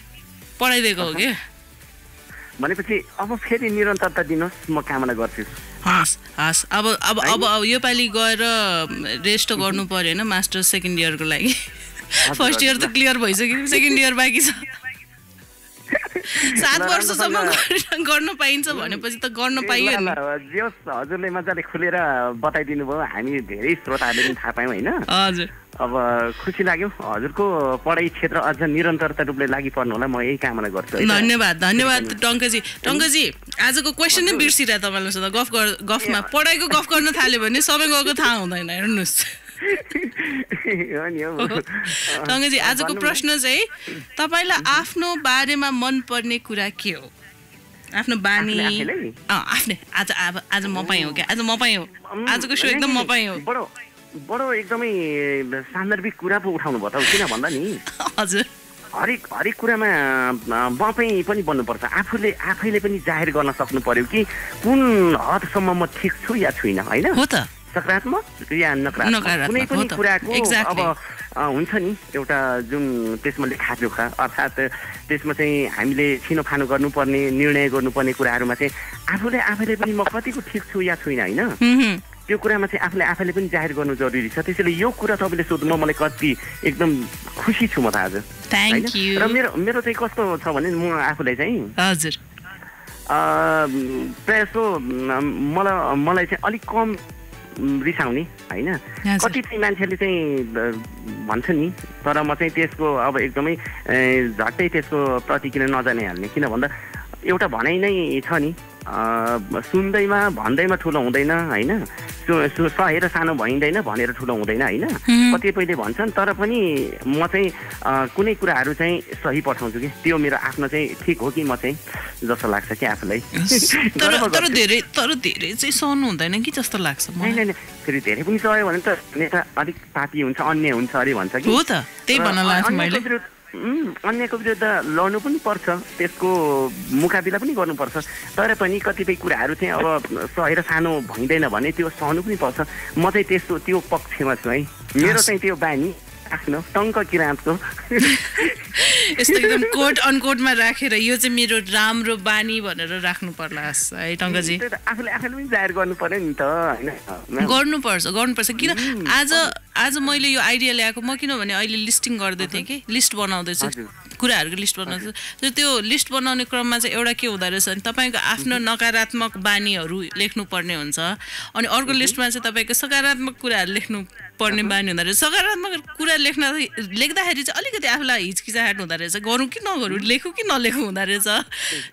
पढाइदिएको हो क्या? भनेपछि अब फेरि निरन्तरता दिनुहोस् म कामना गर्छु। हस् हस्। अब अब अब अब योपालि गएर रेस्ट गर्नु पर्यो होइन मास्टर सेकेन्ड इयरको लागि। फर्स्ट इयर त क्लियर भइसक्यो सेकेन्ड इयर बाँकी छ। सात वर्षसम्म गर्न- पाइन्छ भनेपछि त गर्न पाइयो ल, नि। ल, जे होस् हजुरले मजाले खुलेर बताइदिनु भयो। हामी धेरै श्रोताहरूले पनि थाहा पायौँ होइन? हजुर। अब खुसी लाग्यो। हजुरको पढाइ क्षेत्र अझ निरन्तरता रूपले लागि पर्नु होला। म यही कामना गर्छु। धन्यवाद धन्यवाद टङ्कजी। टङ्कजी आजको क्वेसन नै बिर्सिरहे तपाईँलाई सोध्दा गफ गर गफमा पढाइको गफ गर्न थाल्यो भने सबै गएको थाहा हुँदैन। हेर्नुहोस्। टङ्कजी आजको प्रश्न चाहिँ तपाईँलाई आफ्नो बारेमा मनपर्ने कुरा के हो? आफ्नो बानी आफ्नै। आज अब आज म पाएँ हो क्या? आज म पाएँ हो? आजको सो एकदम म पाएँ हो। बडो बडो एकदमै सान्दर्भिक कुरा पो उठाउनु भयो त किन भन्दा नि? हजुर। हरेक हरेक कुरामा चाहिँ पनि बन्नुपर्छ आफूले आफैले पनि जाहेर गर्न सक्नु पर्यो कि कुन हदसम्म म ठिक छु या छुइनँ होइन? हो त। सकारात्मक या नकारात्मक? कुनै पनि। कुराको. अब हुन्छ नि एउटा जुन त्यसमा लेखाजोखा अर्थात् त्यसमा चाहिँ हामीले छिनोफानो गर्नुपर्ने निर्णय गर्नुपर्ने कुराहरूमा चाहिँ आफूले आफैले पनि म कतिको ठिक छु या छुइनँ होइन। त्यो कुरामा चाहिँ आफूले आफैले पनि जाहेर गर्नु जरुरी छ। त्यसैले यो कुरा तपाईँले सोध्नु मलाई कति एकदम खुसी छु म त आज। र मेरो मेरो चाहिँ कस्तो छ भने म आफूलाई चाहिँ हजुर। प्रायः जस्तो मलाई मलाई चाहिँ अलिक कम रिसाउने होइन? हजुर। कति चाहिँ मान्छेले चाहिँ भन्छ नि? तर म चाहिँ त्यसको अब एकदमै झट्टै त्यसको प्रतिक्रिया नजाने हाल्ने? किन भन्दा एउटा भनाइ नै छ नि सुन्दैमा भन्दैमा ठुलो हुँदैन होइन? सहेर सानो भइँदैन भनेर ठुलो हुँदैन होइन? कतिपयले भन्छन् तर पनि म चाहिँ कुनै कुराहरू चाहिँ सही पठाउँछु कि? त्यो मेरो आफ्नो चाहिँ ठिक हो कि म चाहिँ? जस्तो लाग्छ कि आफूलाई। तर। धेरै तर धेरै चाहिँ सहनु हुँदैन कि जस्तो लाग्छ नै मलाई? नै नै, फेरि धेरै पनि सह्यो भने त नेता अलिक पापी हुन्छ अन्य हुन्छ अरे भन्छ कि? हो त त्यही भन्न लाग्छ मैले। अन्यको विरुद्ध लड्नु पनि पर्छ त्यसको मुकाबिला पनि गर्नुपर्छ। तर पनि कतिपय कुराहरू चाहिँ अब सहेर सानो भइँदैन भने त्यो सहनु पनि पर्छ। म चाहिँ त्यस्तो त्यो पक्षमा छु है। मेरो चाहिँ त्यो बानी। आफ्नो टङ्क किराँतको। यस्तो एकदम कोट अनकोटमा राखेर यो चाहिँ मेरो राम्रो बानी भनेर राख्नु पर्ला है टङ्कजी। आफूले आफूले पनि जाहेर गर्नु पर्यो नि त होइन? गर्नुपर्छ गर्नुपर्छ। किन आज आज मैले यो आइडिया ल्याएको म किनभने अहिले लिस्टिङ गर्दै थिएँ कि लिस्ट बनाउँदैछु। कुराहरूको लिस्ट बनाउँछु त्यो लिस्ट बनाउने क्रममा चाहिँ एउटा के हुँदो रहेछ भने तपाईँको आफ्नो नकारात्मक बानीहरू लेख्नुपर्ने हुन्छ। अनि अर्को लिस्टमा चाहिँ तपाईँको सकारात्मक कुराहरू लेख्नु पर्ने बानी हुँदो रहेछ। सकारात्मक कुरा लेख्न लेख्दाखेरि चाहिँ अलिकति आफूलाई हिचकिचाहट हुँदो रहेछ। गरौँ कि नगरौँ लेखौँ कि नलेखौँ हुँदो रहेछ।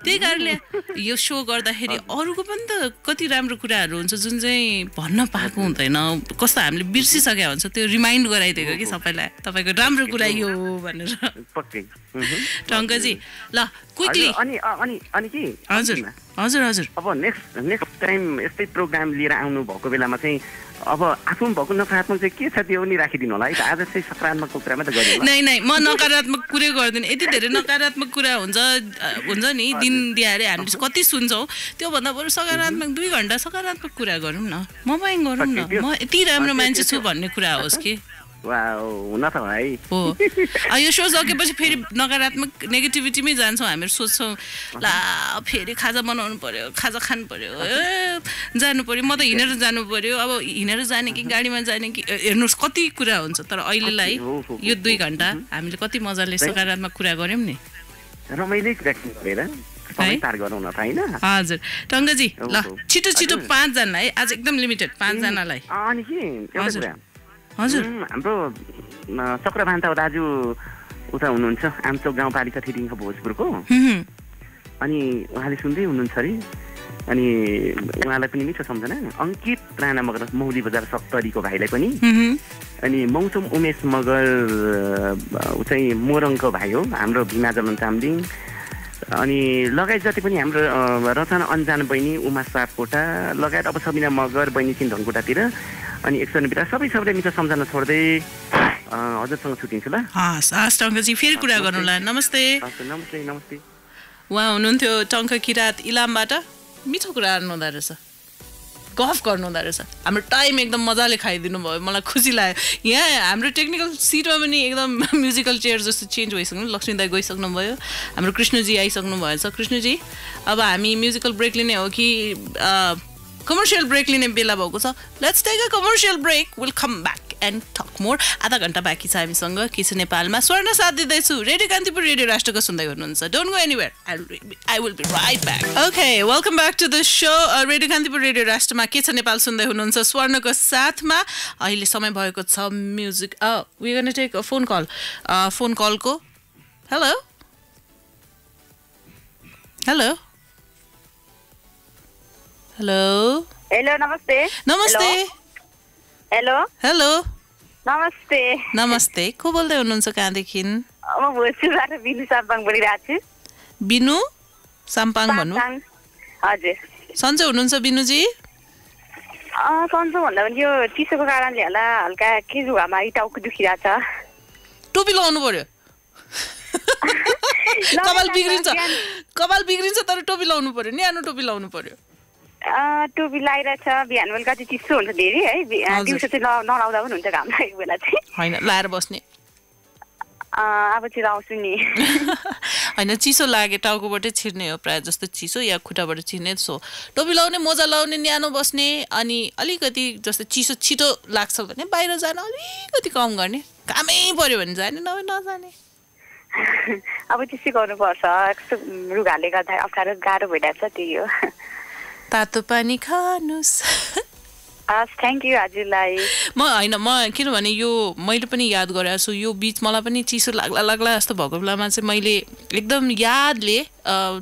त्यही कारणले यो सो गर्दाखेरि अरूको पनि त कति राम्रो कुराहरू हुन्छ जुन चाहिँ भन्न पाएको हुँदैन। कस्तो हामीले बिर्सिसकेका हुन्छ त्यो रिमाइन्ड गराइदिएको कि सबैलाई। तपाईँको राम्रो कुरा यो हो भनेर। टङ्कजी ल क्विकली। हजुर, अनि अनि अनि के? हजुर। हजुर हजुर। अब नेक्स्ट नेक्स्ट टाइम यस्तै प्रोग्राम लिएर आउनु भएको बेलामा चाहिँ अब आफू पनि भएको नकारात्मक चाहिँ के छ त्यो पनि राखिदिनु होला। है त आज चाहिँ सकारात्मकको कुरा मात्रै गर्नु होला। नै नै म नकारात्मक कुरै गर्दिनँ। यति धेरै नकारात्मक कुरा हुन्छ हुन्छ नि दिन दिहाडे हामीले कति सुन्छौँ। त्योभन्दा बरु सकारात्मक दुई घन्टा सकारात्मक कुरा गरौँ न। म पनि गरौँ न। म यति राम्रो मान्छे छु भन्ने कुरा होस् कि? हुन त है। यो सो सकेपछि फेरि नकारात्मक नेगेटिभिटीमै जान्छौँ हामीहरू सोच्छौँ ला फेरि खाजा बनाउनु पर्यो खाजा खानु पर्यो जानु पर्यो। म त हिँडेर जानु पर्यो। अब हिँडेर जाने कि गाडीमा जाने कि हेर्नुहोस् कति कुरा हुन्छ। तर अहिलेलाई यो दुई घन्टा हामीले कति मजाले सकारात्मक कुरा गऱ्यौँ नि। रमाइलो हजुर। टङ्गजी ल। छिटो छिटो हजुर। पाँचजना है आज एकदम लिमिटेड पाँचजनालाई। अनि के? एउटा हजुर। हाम्रो चक्रभान्त दाजु उता हुनुहुन्छ आमचोक गाउँपालिका थिटिङको भोजपुरको। अनि उहाँले सुन्दै हुनुहुन्छ अरे अनि उहाँलाई पनि मिठो सम्झना अङ्कित राणा मगर मौली बजार सप्तरीको भाइलाई पनि। अनि मौसम उमेश मगर चाहिँ मोरङको भाइ हो हाम्रो भिमा जलन चामलिङ अनि लगायत जति पनि हाम्रो रचना अन्जान बहिनी उमा सापकोटा लगायत अब सबिना मगर बहिनी सिंह ढङ्कोटातिर अनि एकसन बिरा सबै सबैलाई मिठो सम्झना छोड्दै हजुरसँग छुट्टिन्छु ल। हस् हस् टङ्कजी फेरि कुरा गरौँला नमस्ते। नमस्ते नमस्ते उहाँ हुनुहुन्थ्यो टङ्क किरात इलामबाट। मिठो कुरा गर्नुहुँदो रहेछ। गफ गर्नुहुँदो रहेछ। हाम्रो टाइम एकदम मजाले खाइदिनु भयो। मलाई खुसी लाग्यो। यहाँ हाम्रो टेक्निकल सिटमा पनि एकदम म्युजिकल चेयर जस्तो चेन्ज भइसक्नु लक्ष्मी दाई गइसक्नु भयो। हाम्रो कृष्णजी आइसक्नु भएछ। कृष्णजी अब हामी म्युजिकल ब्रेक लिने हो कि कमर्सियल ब्रेक लिने बेला भएको छ। Let's take a commercial break will come back and talk more आधा घन्टा बाँकी छ हामीसँग। के छ नेपालमा स्वर्ण साथ दिँदैछु। रेडियो कान्तिपुर रेडियो राष्ट्रको सुन्दै हुनुहुन्छ। Don't go anywhere I will be right back okay welcome back to the show radio Kantipur radio राष्ट्रमा के छ नेपाल सुन्दै हुनुहुन्छ? स्वर्णको साथमा अहिले समय भएको छ music. We gonna take a phone call phone कलको हेलो हेलो हेलो हेलो नमस्ते नमस्ते हेलो हेलो नमस्ते। नमस्ते। को बोल्दै हुनुहुन्छ कहाँदेखि? म भोजपुरबाट बिनु साम्पाङ बोलिरहेको छु बिनु साम्पाङ भन्नु। हजुर। सन्चै हुनुहुन्छ बिनुजी? सन्चो भन्दा पनि यो चिसोको कारणले होला हल्का के रुगामा टाउको दुखिरहेछ। टोपी लगाउनु पर्यो? कपाल बिग्रिन्छ। कपाल बिग्रिन्छ तर टोपी लाउनु पर्यो। न्यानो टोपी लाउनु पर्यो। टोपी लगाइरहेछ बिहान बेलुका चाहिँ चिसो हुन्छ धेरै है। दिउँसो चाहिँ न- नलाउँदा पनि हुन्छ घाम लागेको बेला चाहिँ। होइन लाएर बस्ने। अब चाहिँ लाउँछु नि। होइन चिसो लागे टाउकोबाटै छिर्ने हो प्रायः जस्तो चिसो या खुट्टाबाट छिर्ने सो टोपी लाउने मोजा लाउने न्यानो बस्ने अनि अलिकति जस्तो चिसो छिटो लाग्छ भने बाहिर जान अलिकति कम गर्ने। कामै पऱ्यो भने जाने नभए नजाने। अब त्यसै गर्नुपर्छ। रुगाले गर्दा अप्ठ्यारो गाह्रो भइरहेको छ त्यही हो। तातो पानी थ्याङ्क यू हजुरलाई। म होइन म किनभने यो मैले पनि याद गरेको छु यो बिच मलाई पनि चिसो लाग्ला लाग्ला जस्तो भएको बेलामा चाहिँ मैले एकदम यादले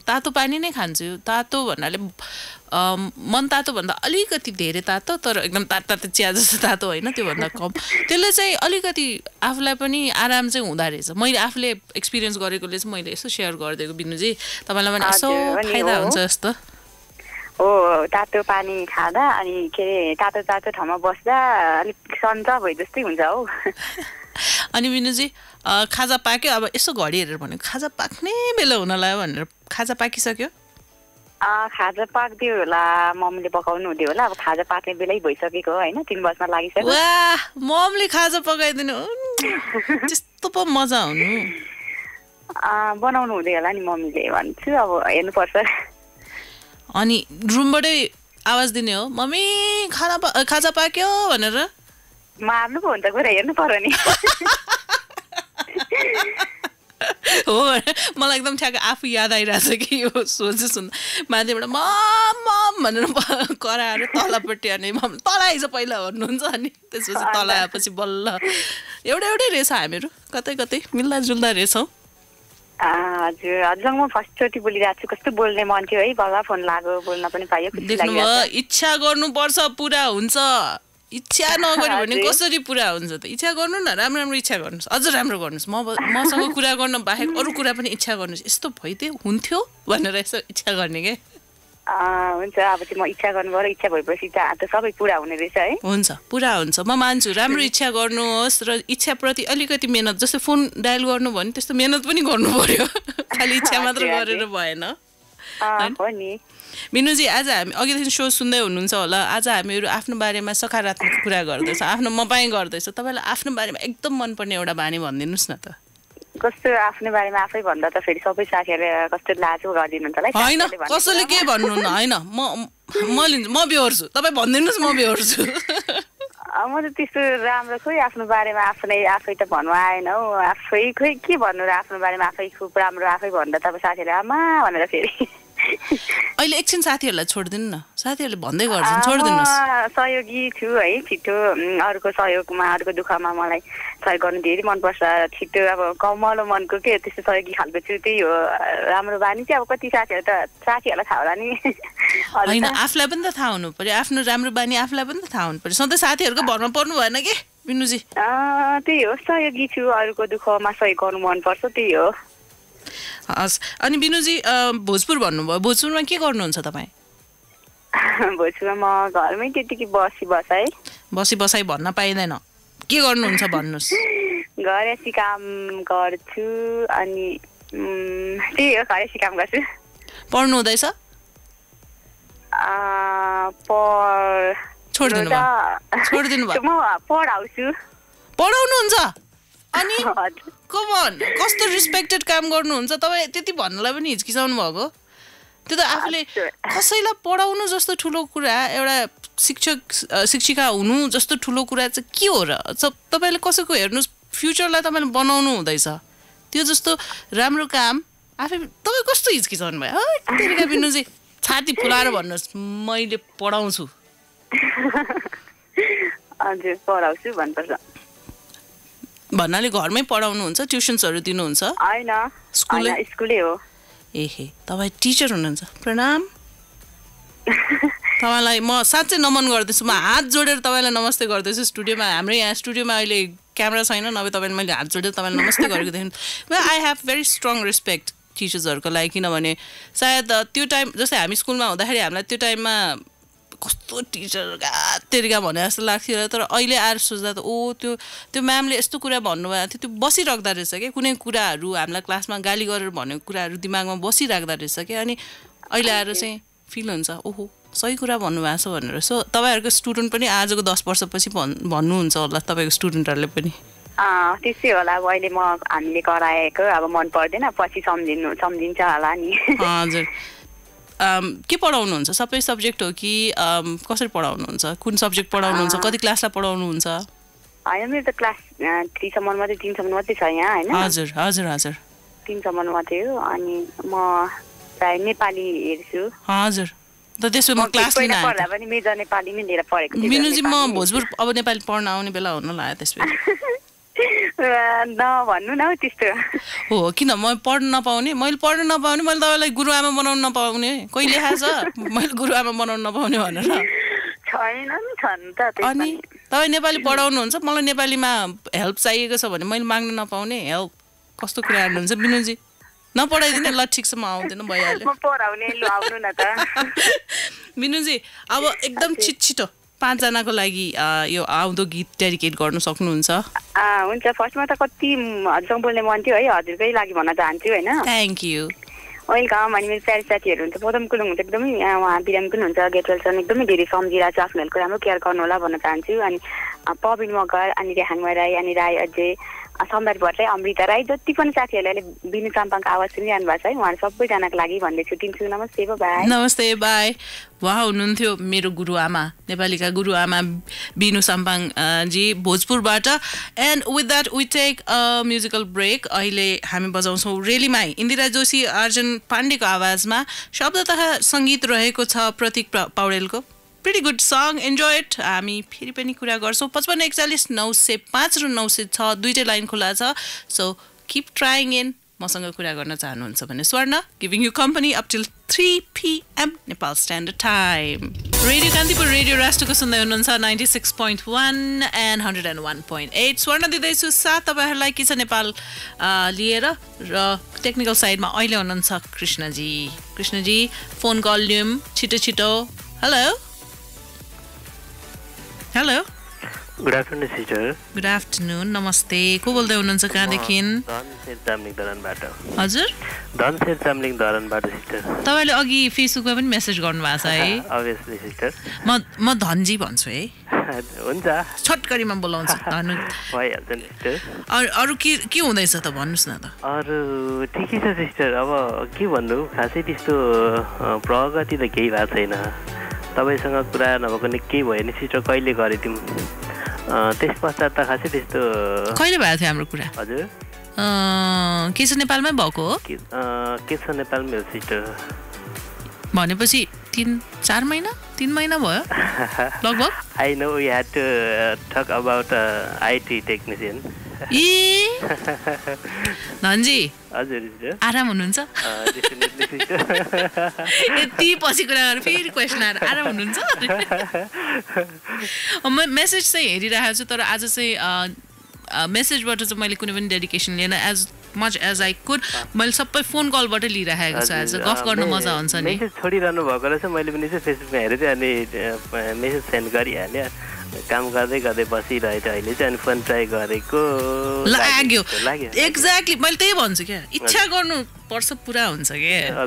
तातो पानी नै खान्छु। तातो भन्नाले मन तातो भन्दा अलिकति धेरै तातो तर एकदम तातो तातो चिया जस्तो तातो होइन त्योभन्दा कम। त्यसले चाहिँ अलिकति आफूलाई पनि आराम चाहिँ हुँदो रहेछ। मैले आफूले एक्सपिरियन्स गरेकोले चाहिँ मैले यसो सेयर गरिदिएको बिनुजी तपाईँलाई पनि यसो फाइदा। हुन्छ जस्तो। हो तातो पानी खाँदा अनि के अरे तातो तातो ठाउँमा बस्दा अलिक सन्चो भए जस्तै हुन्छ हौ। अनि बिनुजी अ, खाजा पाक्यो? अब यसो घडी हेरेर भन्यो खाजा पाक्ने बेला हुन लाग्यो भनेर खाजा पाकिसक्यो? खाजा पाक्दियो होला मम्मीले पकाउनु हुँदै होला अब खाजा पाक्ने बेलै भइसकेको होइन? तिन बजमा लागिसक्यो। वाह ममले खाजा पकाइदिनु त्यस्तो पो मजा हुनु बनाउनु हुँदै होला नि मम्मीले भन्छु अब हेर्नुपर्छ। अनि रुमबाटै आवाज दिने हो मम्मी खाना पा खाजा पाक्यो? भनेर। मार्नु पो हुन्छ कुरा हेर्नु पर्यो नि। हो मलाई एकदम ठ्याक्क आफू याद आइरहेछ कि यो सोच सुन्दा माथिबाट मम मम भनेर कराएर तलपट्टि अनि मम तल आइज पहिला भन्नुहुन्छ अनि त्यसपछि तल आएपछि बल्ल। एउटै एउटै रहेछ हामीहरू। कतै कतै मिल्दा जुल्दा रहेछौँ हजुर। हजुरसँग म फर्स्टचोटि बोलिरहेको छु। कस्तो बोल्ने मन थियो है? बल्ल फोन लाग्यो बोल्न पनि पायो इच्छा गर्नुपर्छ पुरा हुन्छ। इच्छा नगर्यो भने हजुर। कसरी पुरा हुन्छ त? इच्छा गर्नु न राम्रो राम्रो इच्छा गर्नुहोस्। अझ राम्रो गर्नुहोस्। म मसँग कुरा गर्न बाहेक अरू कुरा पनि इच्छा गर्नुहोस्। यस्तो भइदियो हुन्थ्यो भनेर यसो इच्छा गर्ने के? अँ, हुन्छ अब चाहिँ म इच्छा गर्नुभयो र इच्छा भएपछि त त सबै पुरा हुने रहेछ है। हुन्छ पुरा हुन्छ। म मान्छु राम्रो इच्छा गर्नुहोस् र इच्छाप्रति अलिकति मेहनत जस्तै फोन डायल गर्नु भयो भने त्यस्तो मेहनत पनि गर्नु पर्यो। खालि इच्छा मात्र गरेर भएन। अँ, हो नि। मिनुजी आज हामी अघिदेखि सो सुन्दै हुनुहुन्छ होला। आज हामीहरू आफ्नो बारेमा सकारात्मक कुरा गर्दैछौँ। आफ्नो मपाइ गर्दैछौँ। तपाईँलाई आफ्नो बारेमा एकदम मनपर्ने एउटा बानी भनिदिनुहोस् न त। कस्तो आफ्नो बारेमा आफै भन्दा त फेरि सबै साथीहरूले कस्तो लाजो गरिदिनुहुन्छ होला होइन कसैले के भन्नुहुन्न? होइन म म लिन्छु म बेहोर्छु। तपाईँ भनिदिनुहोस् म बेहोर्छु। म त त्यस्तो राम्रो खोइ आफ्नो बारेमा आफ्नै आफै त भन्नु आएन हौ। आफै खोइ के भन्नु र आफ्नो बारेमा? आफै खुब राम्रो आफै भन्दा त अब साथीहरूले आमा भनेर फेरि। अहिले एकछिन साथीहरूलाई छोडिदिनु न। साथीहरूले भन्दै गर्छन् छोडिदिनुहोस् म सहयोगी छु है छिटो अरूको सहयोगमा अरूको दुःखमा मलाई सहयोग गर्नु धेरै मनपर्छ। छिटो अब कमलो मनको के त्यस्तो सहयोगी खालको छु त्यही हो। राम्रो बानी चाहिँ अब कति साथीहरू त साथीहरूलाई थाहा होला नि। होइन? आफूलाई पनि त थाहा हुनु पर्यो। आफ्नो राम्रो बानी आफूलाई पनि त थाहा हुनु पर्यो। सधैँ साथीहरूको भरमा पर्नु भएन कि बिनुजी त्यही हो। सहयोगी छु अरूको दुःखमा सहयोग गर्नु मनपर्छ त्यही हो। हस्। अनि बिनुजी अ, भोजपुर भन्नुभयो। भोजपुरमा के गर्नुहुन्छ तपाईँ? भोजपुरमा म घरमै त्यतिकै बसी बस है बसी बसाइ भन्न पाइँदैन। के गर्नुहुन्छ भन्नुहोस्। घरेसी काम गर्छु अनि त्यही हो घरेसी काम गर्छु। पढ्नु हुँदैछ? पढाउँछु। पढाउनुहुन्छ? अनि कमन कस्तो रिस्पेक्टेड काम गर्नुहुन्छ? तपाईँ त्यति भन्नलाई पनि हिचकिचाउनु भएको। त्यो त आफूले कसैलाई पढाउनु जस्तो ठुलो कुरा एउटा शिक्षक शिक्षिका हुनु जस्तो ठुलो कुरा चाहिँ के हो र? सब तपाईँले कसैको हेर्नुहोस् फ्युचरलाई तपाईँले बनाउनु हुँदैछ। त्यो जस्तो राम्रो काम आफै तपाईँ कस्तो हिचकिचाउनु भयो? तेरिका बिनुजी छाती फुलाएर भन्नुहोस् मैले पढाउँछु। हजुर पढाउँछु भन्नुपर्छ। भन्नाले घरमै पढाउनुहुन्छ ट्युसन्सहरू दिनुहुन्छ? स्कुलै? हो। एहे तपाईँ टिचर हुनुहुन्छ। प्रणाम। तपाईँलाई म साँच्चै नमन गर्दैछु। म हात जोडेर तपाईँलाई नमस्ते गर्दैछु। स्टुडियोमा हाम्रो यहाँ स्टुडियोमा अहिले क्यामेरा छैन नभए तपाईँले मैले हात जोडेर तपाईँलाई नमस्ते गरेको देखेँ I have very strong respect टिचर्सहरूको लागि किनभने सायद त्यो टाइम जस्तै हामी स्कुलमा हुँदाखेरि हामीलाई त्यो टाइममा कस्तो टिचर गातेरिका भने जस्तो लाग्थ्यो तर अहिले आएर सोच्दा त ओ त्यो त्यो म्यामले यस्तो कुरा भन्नुभएको थियो त्यो बसिराख्दा रहेछ क्या। कुनै कुराहरू हामीलाई क्लासमा गाली गरेर भनेको कुराहरू दिमागमा बसिराख्दा रहेछ क्या। अनि अहिले आएर चाहिँ फिल हुन्छ ओहो सही कुरा भन्नुभएको छ भनेर। सो तपाईँहरूको स्टुडेन्ट पनि आजको दस वर्षपछि भन् भन्नुहुन्छ होला तपाईँको स्टुडेन्टहरूले पनि। अँ, त्यसै होला अब अहिले म हामीले कराएको अब मन पर्दैन पछि सम्झिनु सम्झिन्छ होला नि। हजुर। के पढाउनुहुन्छ? सबै सब्जेक्ट हो कि कसरी पढाउनुहुन्छ? कुन सब्जेक्ट पढाउनुहुन्छ? कति क्लासलाई पढाउनुहुन्छ? होइन मेरो त क्लास थ्रीसम्म मात्रै तिनसम्म मात्रै छ यहाँ होइन? हजुर हजुर हजुर। तिनसम्म मात्रै हो अनि म प्रायः नेपाली हेर्छु। हजुर। त त्यसो म क्लास लिन मिनुजी। भोजपुर अब नेपाली पढ्न आउने बेला हुन लाग्यो त्यसपछि। नभन्नु न हौ त्यस्तो। हो किन म पढ्न नपाउने? मैले पढ्न नपाउने मैले तपाईँलाई गुरुआमा बनाउन नपाउने। कहिले लेखा छ? मैले गुरुआमा बनाउन नपाउने भनेर। अनि। तपाईँ नेपाली पढाउनुहुन्छ? मलाई नेपालीमा हेल्प चाहिएको छ भने मैले माग्न नपाउने। हेल्प कस्तो कुरा हाल्नुहुन्छ बिनुजी नपढाइदिने ल ठिक छ म आउँदैन भइहाल्यो बिनुजी अब एकदम छिट छिटो पाँचजनाको लागि यो आउँदो गीत डेडिकेट गर्नु सक्नुहुन्छ? हुन्छ। फर्स्टमा त कति हजुरसँग बोल्ने मन थियो है। हजुरकै लागि भन्न चाहन्छु होइन? थ्याङ्क यू वेलकम अनि मेरो प्यारी साथीहरू। हुन्छ पदम कुलुङ हुन्छ एकदमै यहाँ उहाँ बिरामी पनि हुन्छ। गेटवेल छन् एकदमै धेरै सम्झिरहेको छु आफ्नो हेल्थको राम्रो केयर गर्नु होला भन्न चाहन्छु। अनि पविन मगर अनि रेहानमा राई अनि राई अझै सम्राट भट्टराई अमृता राई जति पनि साथीहरूले अहिले बिनु चाम्पाङको आवाज सुनिरहनु भएको छ है उहाँहरू सबैजनाको लागि भन्दै छुट्टिन्छु नमस्ते बाई नमस्ते बाई उहाँ हुनुहुन्थ्यो मेरो गुरुआमा नेपालीका गुरुआमा बिनु साम्पाङ अ, ji भोजपुरबाट। And with that we take a musical break अहिले हामी बजाउँछौँ रेलीमाई। इन्दिरा जोशी अर्जुन पाण्डेको आवाजमा शब्द तथा सङ्गीत रहेको छ प्रतीक प्र- पौडेलको। Pretty good song enjoy it हामी फेरि पनि कुरा गर्छौँ। पचपन्न एकचालिस नौ सय पाँच र नौ सय छ दुइटै लाइन खुला छ। सो किप ट्राइङ इन मसँग कुरा गर्न चाहनुहुन्छ भने Swarna giving you company up till three PM Nepal standard time radio Kantipur radio राष्ट्रको सुन्दै हुनुहुन्छ। Ninety six point one and hundred and one point eight Swarna दिँदैछु। साथ तपाईँहरूलाई के छ नेपाल लिएर? र टेक्निकल साइडमा अहिले हुनुहुन्छ कृष्णजी। कृष्णजी फोन कल लियौँ। छिटो छिटो। Hello hello good afternoon sister good afternoon नमस्ते को बोल्दै हुनुहुन्छ कहाँदेखि हजुर धनशेर चामलिङ धरानबाट सिस्टर तपाईँले अघि फेसबुकमा पनि मेसेज गर्नुभएको छ है अभियसली सिस्टर म म धनजी भन्छु है हुन्छ छोटकरीमा बोलाउँछु धनु भइहाल्छ नि सिस्टर अरू अरू के के हुँदैछ त भन्नुहोस् न त अरू ठिकै छ सिस्टर अब के भन्नु खासै त्यस्तो प्रगति त केही भएको छैन तपाईँसँग कुरा नभएको नि केही भयो नि सिस्टर कहिले गरिदिउँ अ, त्यस पश्चात त खासै त्यस्तो कहिले भएको थियो हाम्रो कुरा? हजुर। के छ नेपालमै भएको हो? के छ नेपालमै हो सिस्टर। भनेपछि तिन चार महिना? तिन महिना भयो? लगभग? We had to uh, talk about uh, IT technician. ए धनजी हजुर आराम हुनुहुन्छ यति पछि कुरा गरेर फेरि क्वेसन आएर आराम हुनुहुन्छ म मेसेज चाहिँ हेरिरहेको छु तर आज चाहिँ मेसेजबाट चाहिँ मैले कुनै पनि dedication lien as much as I could मैले सबै फोन कलबाटै लिइरहेको छु आज गफ गर्न मजा हुन्छ नि मेसेज छोडिरहनु भएको रहेछ मैले पनि फेसबुकमा थिएँ अनि मेसेज सेन्ड गरिहाल्यो काम गर्दै गर्दै बसिरहेको थिएँ अहिले चाहिँ अनि फोन ट्राई गरेको। लाग्यो। एक्ज्याक्टली मैले त्यही भन्छु क्या। इच्छा गर्नु पर्छ पुरा हुन्छ क्या।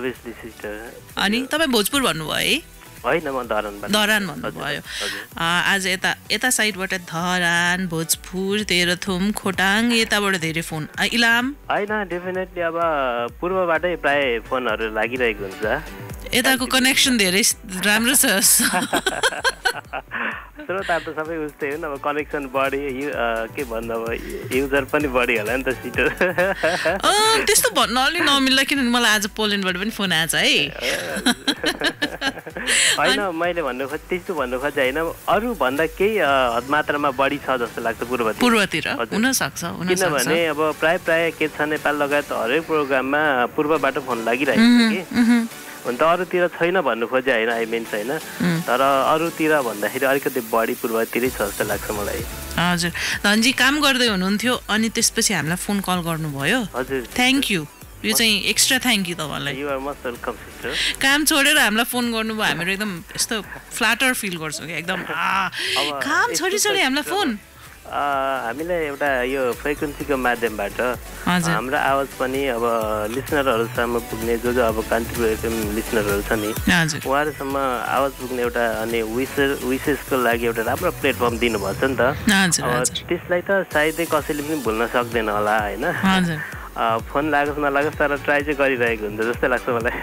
अनि तपाईँ भोजपुर भन्नुभयो है? होइन म धरानबाट धरान भन्नुभयो। आज यता यता साइडबाट धरान भोजपुर तेह्रथुम खोटाङ यताबाट धेरै फोन। इलाम? होइन डेफिनेटली अब पूर्वबाटै प्राय फोनहरू लागिरहेको हुन्छ। यताको कनेक्सन धेरै राम्रो छ। श्रोता त सबै उस्तै हो नि अब कनेक्सन अ, के भन्नु अब युजर पनि बढ्यो होला नि त सिटर अ, त्यस्तो भन्न अलिक नमिल्ला किनभने मलाई आज पोल्यान्डबाट पनि फोन आएछ है। होइन मैले भन्नु खोज त्यस्तो भन्नु खोजेँ होइन अरू भन्दा केही हद मात्रामा बढी छ जस्तो लाग्छ पूर्वतिर। पूर्वतिर। हुनसक्छ किनभने अब प्राय प्राय के छ नेपाल लगायत हरेक प्रोग्राममा पूर्वबाट फोन लागिरहेको छ कि। हुन त अरूतिर छैन भन्नु खोजेँ होइन आई मिन्स होइन तर अरूतिर भन्दाखेरि अलिकति बढी पूर्वतिरै छ जस्तो लाग्छ मलाई। हजुर। धनजी काम गर्दै हुनुहुन्थ्यो अनि त्यसपछि हामीलाई फोन कल गर्नुभयो। हजुर। थ्याङ्क यू यो चाहिँ एक्स्ट्रा थ्याङ्क यू तपाईँलाई। काम छोडेर हामीलाई फोन गर्नुभयो हामीहरू एकदम यस्तो फ्ल्याटर फिल गर्छौँ क्या एकदम काम छोडी छोडी हामीलाई फोन? हामीलाई एउटा यो फ्रिक्वेन्सीको माध्यमबाट। हाम्रो आवाज पनि अब लिसनरहरूसम्म पुग्ने जो जो अब कान्तिपुर एफएम लिसनरहरू छ नि उहाँहरूसम्म आवाज पुग्ने एउटा अनि विसेस विसेसको लागि एउटा राम्रो प्लेटफर्म दिनुभएको छ नि त। त्यसलाई त सायदै कसैले पनि भुल्न सक्दैन होला होइन? फोन लागोस् नलागोस् तर ट्राई चाहिँ गरिरहेको हुन्छ जस्तै लाग्छ मलाई।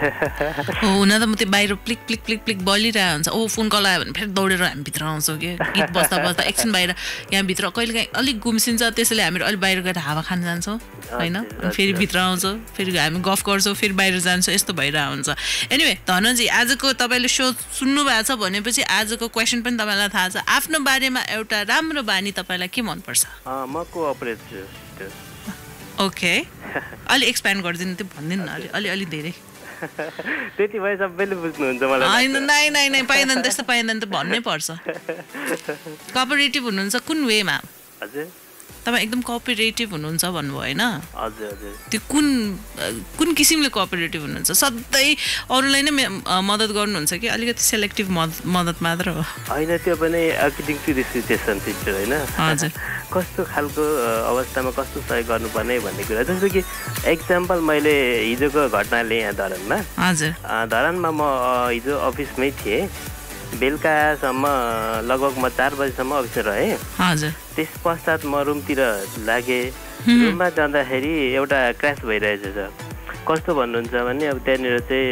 हो हुन त म त्यो बाहिर प्लिक प्लिक प्लिक प्लिक बलिरहेको हुन्छ। ओ फोन कल आयो भने फेरि दौडेर हामी भित्र आउँछौँ कि? गीत बस्दा बस्दा एकछिन बाहिर यहाँभित्र कहिलेकाहीँ अलिक गुम्सिन्छ त्यसैले हामीहरू अलिक बाहिर गएर हावा खान जान्छौँ होइन? फेरि भित्र आउँछौँ फेरि हामी गफ गर्छौँ फेरि बाहिर जान्छौँ यस्तो भइरहेको हुन्छ। एनिवे धनजी आजको तपाईँले सो सुन्नु भएको छ भनेपछि आजको क्वेसन पनि तपाईँलाई थाहा छ। आफ्नो बारेमा एउटा राम्रो बानी तपाईँलाई के मनपर्छ? म कोअपरेट ओके अलि एक्सप्यान्ड गरिदिनु त्यो भनिदिनु न अलि अलि अलि धेरै। त्यति भए सबैले बुझ्नुहुन्छ मलाई होइन। नाइ नाइ नाइ पाइँदैन त्यस्तो पाइँदैन त भन्नै पर्छ। कोअपरेटिभ हुनुहुन्छ कुन वेमा? हजुर। तपाईँ एकदम कोअपरेटिभ हुनुहुन्छ भन्नुभयो होइन? हजुर हजुर। त्यो कुन कुन किसिमले कोअपरेटिभ हुनुहुन्छ? सधैँ अरूलाई नै मद्दत गर्नुहुन्छ कि अलिकति सेलेक्टिभ मद् मद्दत मात्र हो? होइन त्यो पनि according to the situation sister होइन? हजुर। कस्तो खालको अवस्थामा कस्तो सहयोग गर्नुपर्ने भन्ने कुरा। जस्तो कि एक्जाम्पल मैले हिजोको घटना लिएँ यहाँ धरानमा। हजुर। धरानमा म हिजो अफिसमै थिएँ। बेलुकासम्म लगभग म चार बजीसम्म अफिसमा रहेँ। त्यस पश्चात म रुमतिर लागेँ। रुममा जाँदाखेरि एउटा क्रास भइरहेछ सर। कस्तो भन्नुहुन्छ भने अब त्यहाँनिर चाहिँ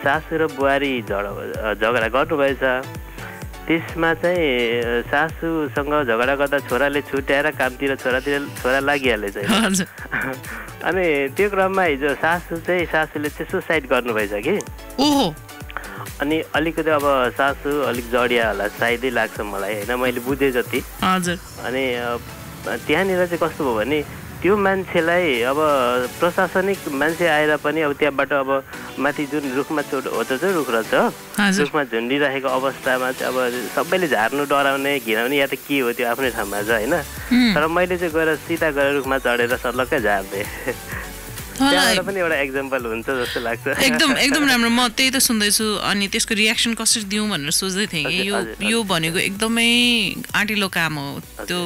सासु र बुहारी झड झगडा गर्नुभएछ। त्यसमा चाहिँ सासूसँग झगडा गर्दा छोराले छुट्याएर कामतिर छोरातिर छोरा लागिहालेछ अनि त्यो क्रममा हिजो सासू चाहिँ सासूले चाहिँ सुसाइड गर्नुभएछ कि। ओहो। अनि अलिकति अब सासू अलिक जडिया होला सायदै लाग्छ मलाई होइन? मैले बुझेँ जति। हजुर। अनि त्यहाँनिर चाहिँ कस्तो भयो भने त्यो मान्छेलाई अब प्रशासनिक मान्छे आएर पनि अब त्यहाँबाट अब माथि जुन रुखमा चोट होचो चाहिँ रुख रहेछ। रुखमा झुन्डिरहेको अवस्थामा चाहिँ अब सबैले झार्नु डराउने घिनाउने या त के हो त्यो आफ्नै ठाउँमा छ होइन? हुँ। तर मैले चाहिँ गएर सिधा गएर रुखमा चढेर सर्लक्कै झार्दिएँ त्यहाँबाट पनि एउटा एक्जाम्पल हुन्छ जस्तो लाग्छ। एकदम एकदम राम्रो। म त्यही त सुन्दैछु। अनि त्यसको रियाक्सन कसरी दिउँ भनेर सोच्दै थिएँ कि यो यो भनेको एकदमै आँटिलो काम हो। त्यो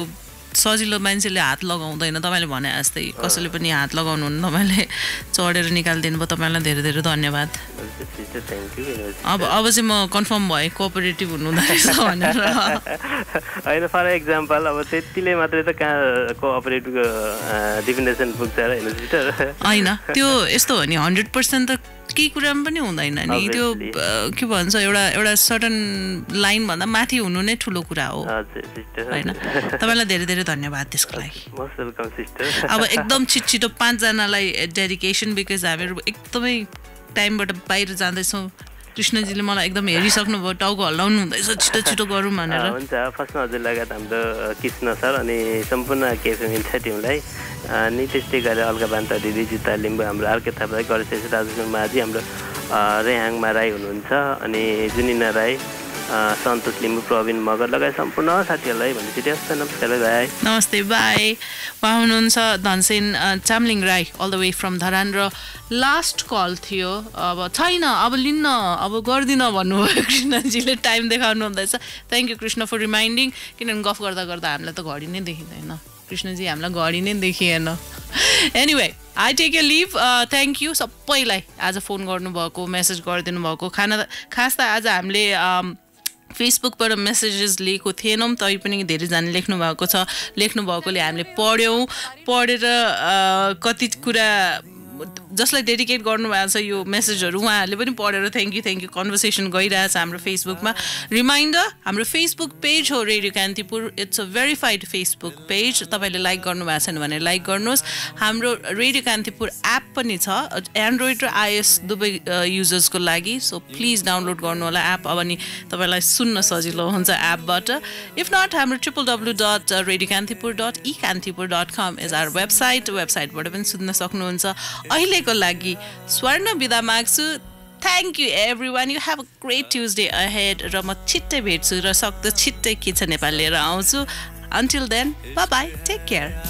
सजिलो मान्छेले हात लगाउँदैन। तपाईँले भने जस्तै कसैले पनि हात लगाउनुहुन्न तपाईँले चढेर निकालिदिनु भयो तपाईँलाई धेरै धेरै धन्यवाद। अब अब चाहिँ म कन्फर्म भएँ कोअपरेटिभ हुनुहुँदो रहेछ भनेर। होइन फर एक्जाम्पल अब त्यतिले मात्रै त कहाँ कोअपरेटिभको डिफिनेसन पुग्छ होइन त्यो यस्तो हो नि हन्ड्रेड पर्सेन्ट त केही कुरामा पनि हुँदैन नि। त्यो के भन्छ एउटा एउटा सर्टन लाइनभन्दा माथि हुनु नै ठुलो कुरा हो। होइन। तपाईँलाई धेरै धेरै धन्यवाद त्यसको लागि। अब एकदम छिटो छिटो पाँचजनालाई डेडिकेसन बिकज हामीहरू एकदमै टाइमबाट बाहिर जाँदैछौँ। कृष्णजीले मलाई एकदम हेरिसक्नुभयो टाउको हल्लाउनु हुँदैछ छिटो छिटो गरौँ भनेर। हुन्छ। फर्स्टमा हजुर लगायत हाम्रो कृष्ण सर अनि सम्पूर्ण केफे मिन्सा टिमलाई अनि त्यस्तै गरेर अल्का बान्ता दिदी जुत्ता लिम्बू हाम्रो अर्के थापा गणेश राजेश माझी हाम्रो रेहाङमा राई हुनुहुन्छ अनि जुनिना राई। सन्तोष लिम्बू प्रवीण मगर लगायत सम्पूर्ण साथीहरूलाई भनेपछि हस् नमस्कार भाइ नमस्ते बाई। उहाँ हुनुहुन्छ Dhansen Chamling Rai all the way from Dharan र लास्ट कल थियो। अब छैन अब लिन्न अब गर्दिनँ भन्नुभयो कृष्णजीले। टाइम देखाउनु हुँदैछ। Thank you Krishna for reminding किनभने गफ गर्दा गर्दा हामीलाई त घडी नै देखिँदैन। कृष्णजी हामीलाई घडी नै देखिएन। Anyway I take a leave thank you सबैलाई। आज फोन गर्नुभएको मेसेज गरिदिनु भएको खाना खास त आज हामीले फेसबुकबाट मेसेजेस लिएको थिएनौँ तै पनि धेरैजना लेख्नु भएको छ। लेख्नु भएकोले हामीले पढ्यौँ। पढेर कति कुरा जसलाई डेडिकेट गर्नुभएको छ यो मेसेजहरू उहाँहरूले पनि पढेर thank you thank you conversation गइरहेछ हाम्रो फेसबुकमा रिमाइन्डर हाम्रो फेसबुक पेज हो radio Kantipur it's a verified Facebook page तपाईँले लाइक गर्नुभएको छैन भने लाइक गर्नुहोस्। हाम्रो रेडियो कान्तिपुर एप पनि छ। एन्ड्रोइड र आइएस दुवै युजर्सको लागि। सो प्लिज डाउनलोड गर्नु होला एप अब अनि तपाईँलाई सुन्न सजिलो हुन्छ एपबाट इफ नट हाम्रो triple W dot radio Kantipur dot E Kantipur dot com is our website वेबसाइटबाट पनि सुन्न सक्नुहुन्छ। अहिलेको लागि स्वर्ण बिदा माग्छु। Thank you everyone you have a great Tuesday ahead र म छिट्टै भेट्छु र सक्दो छिट्टै के छ नेपाल लिएर आउँछु। Until then bye take care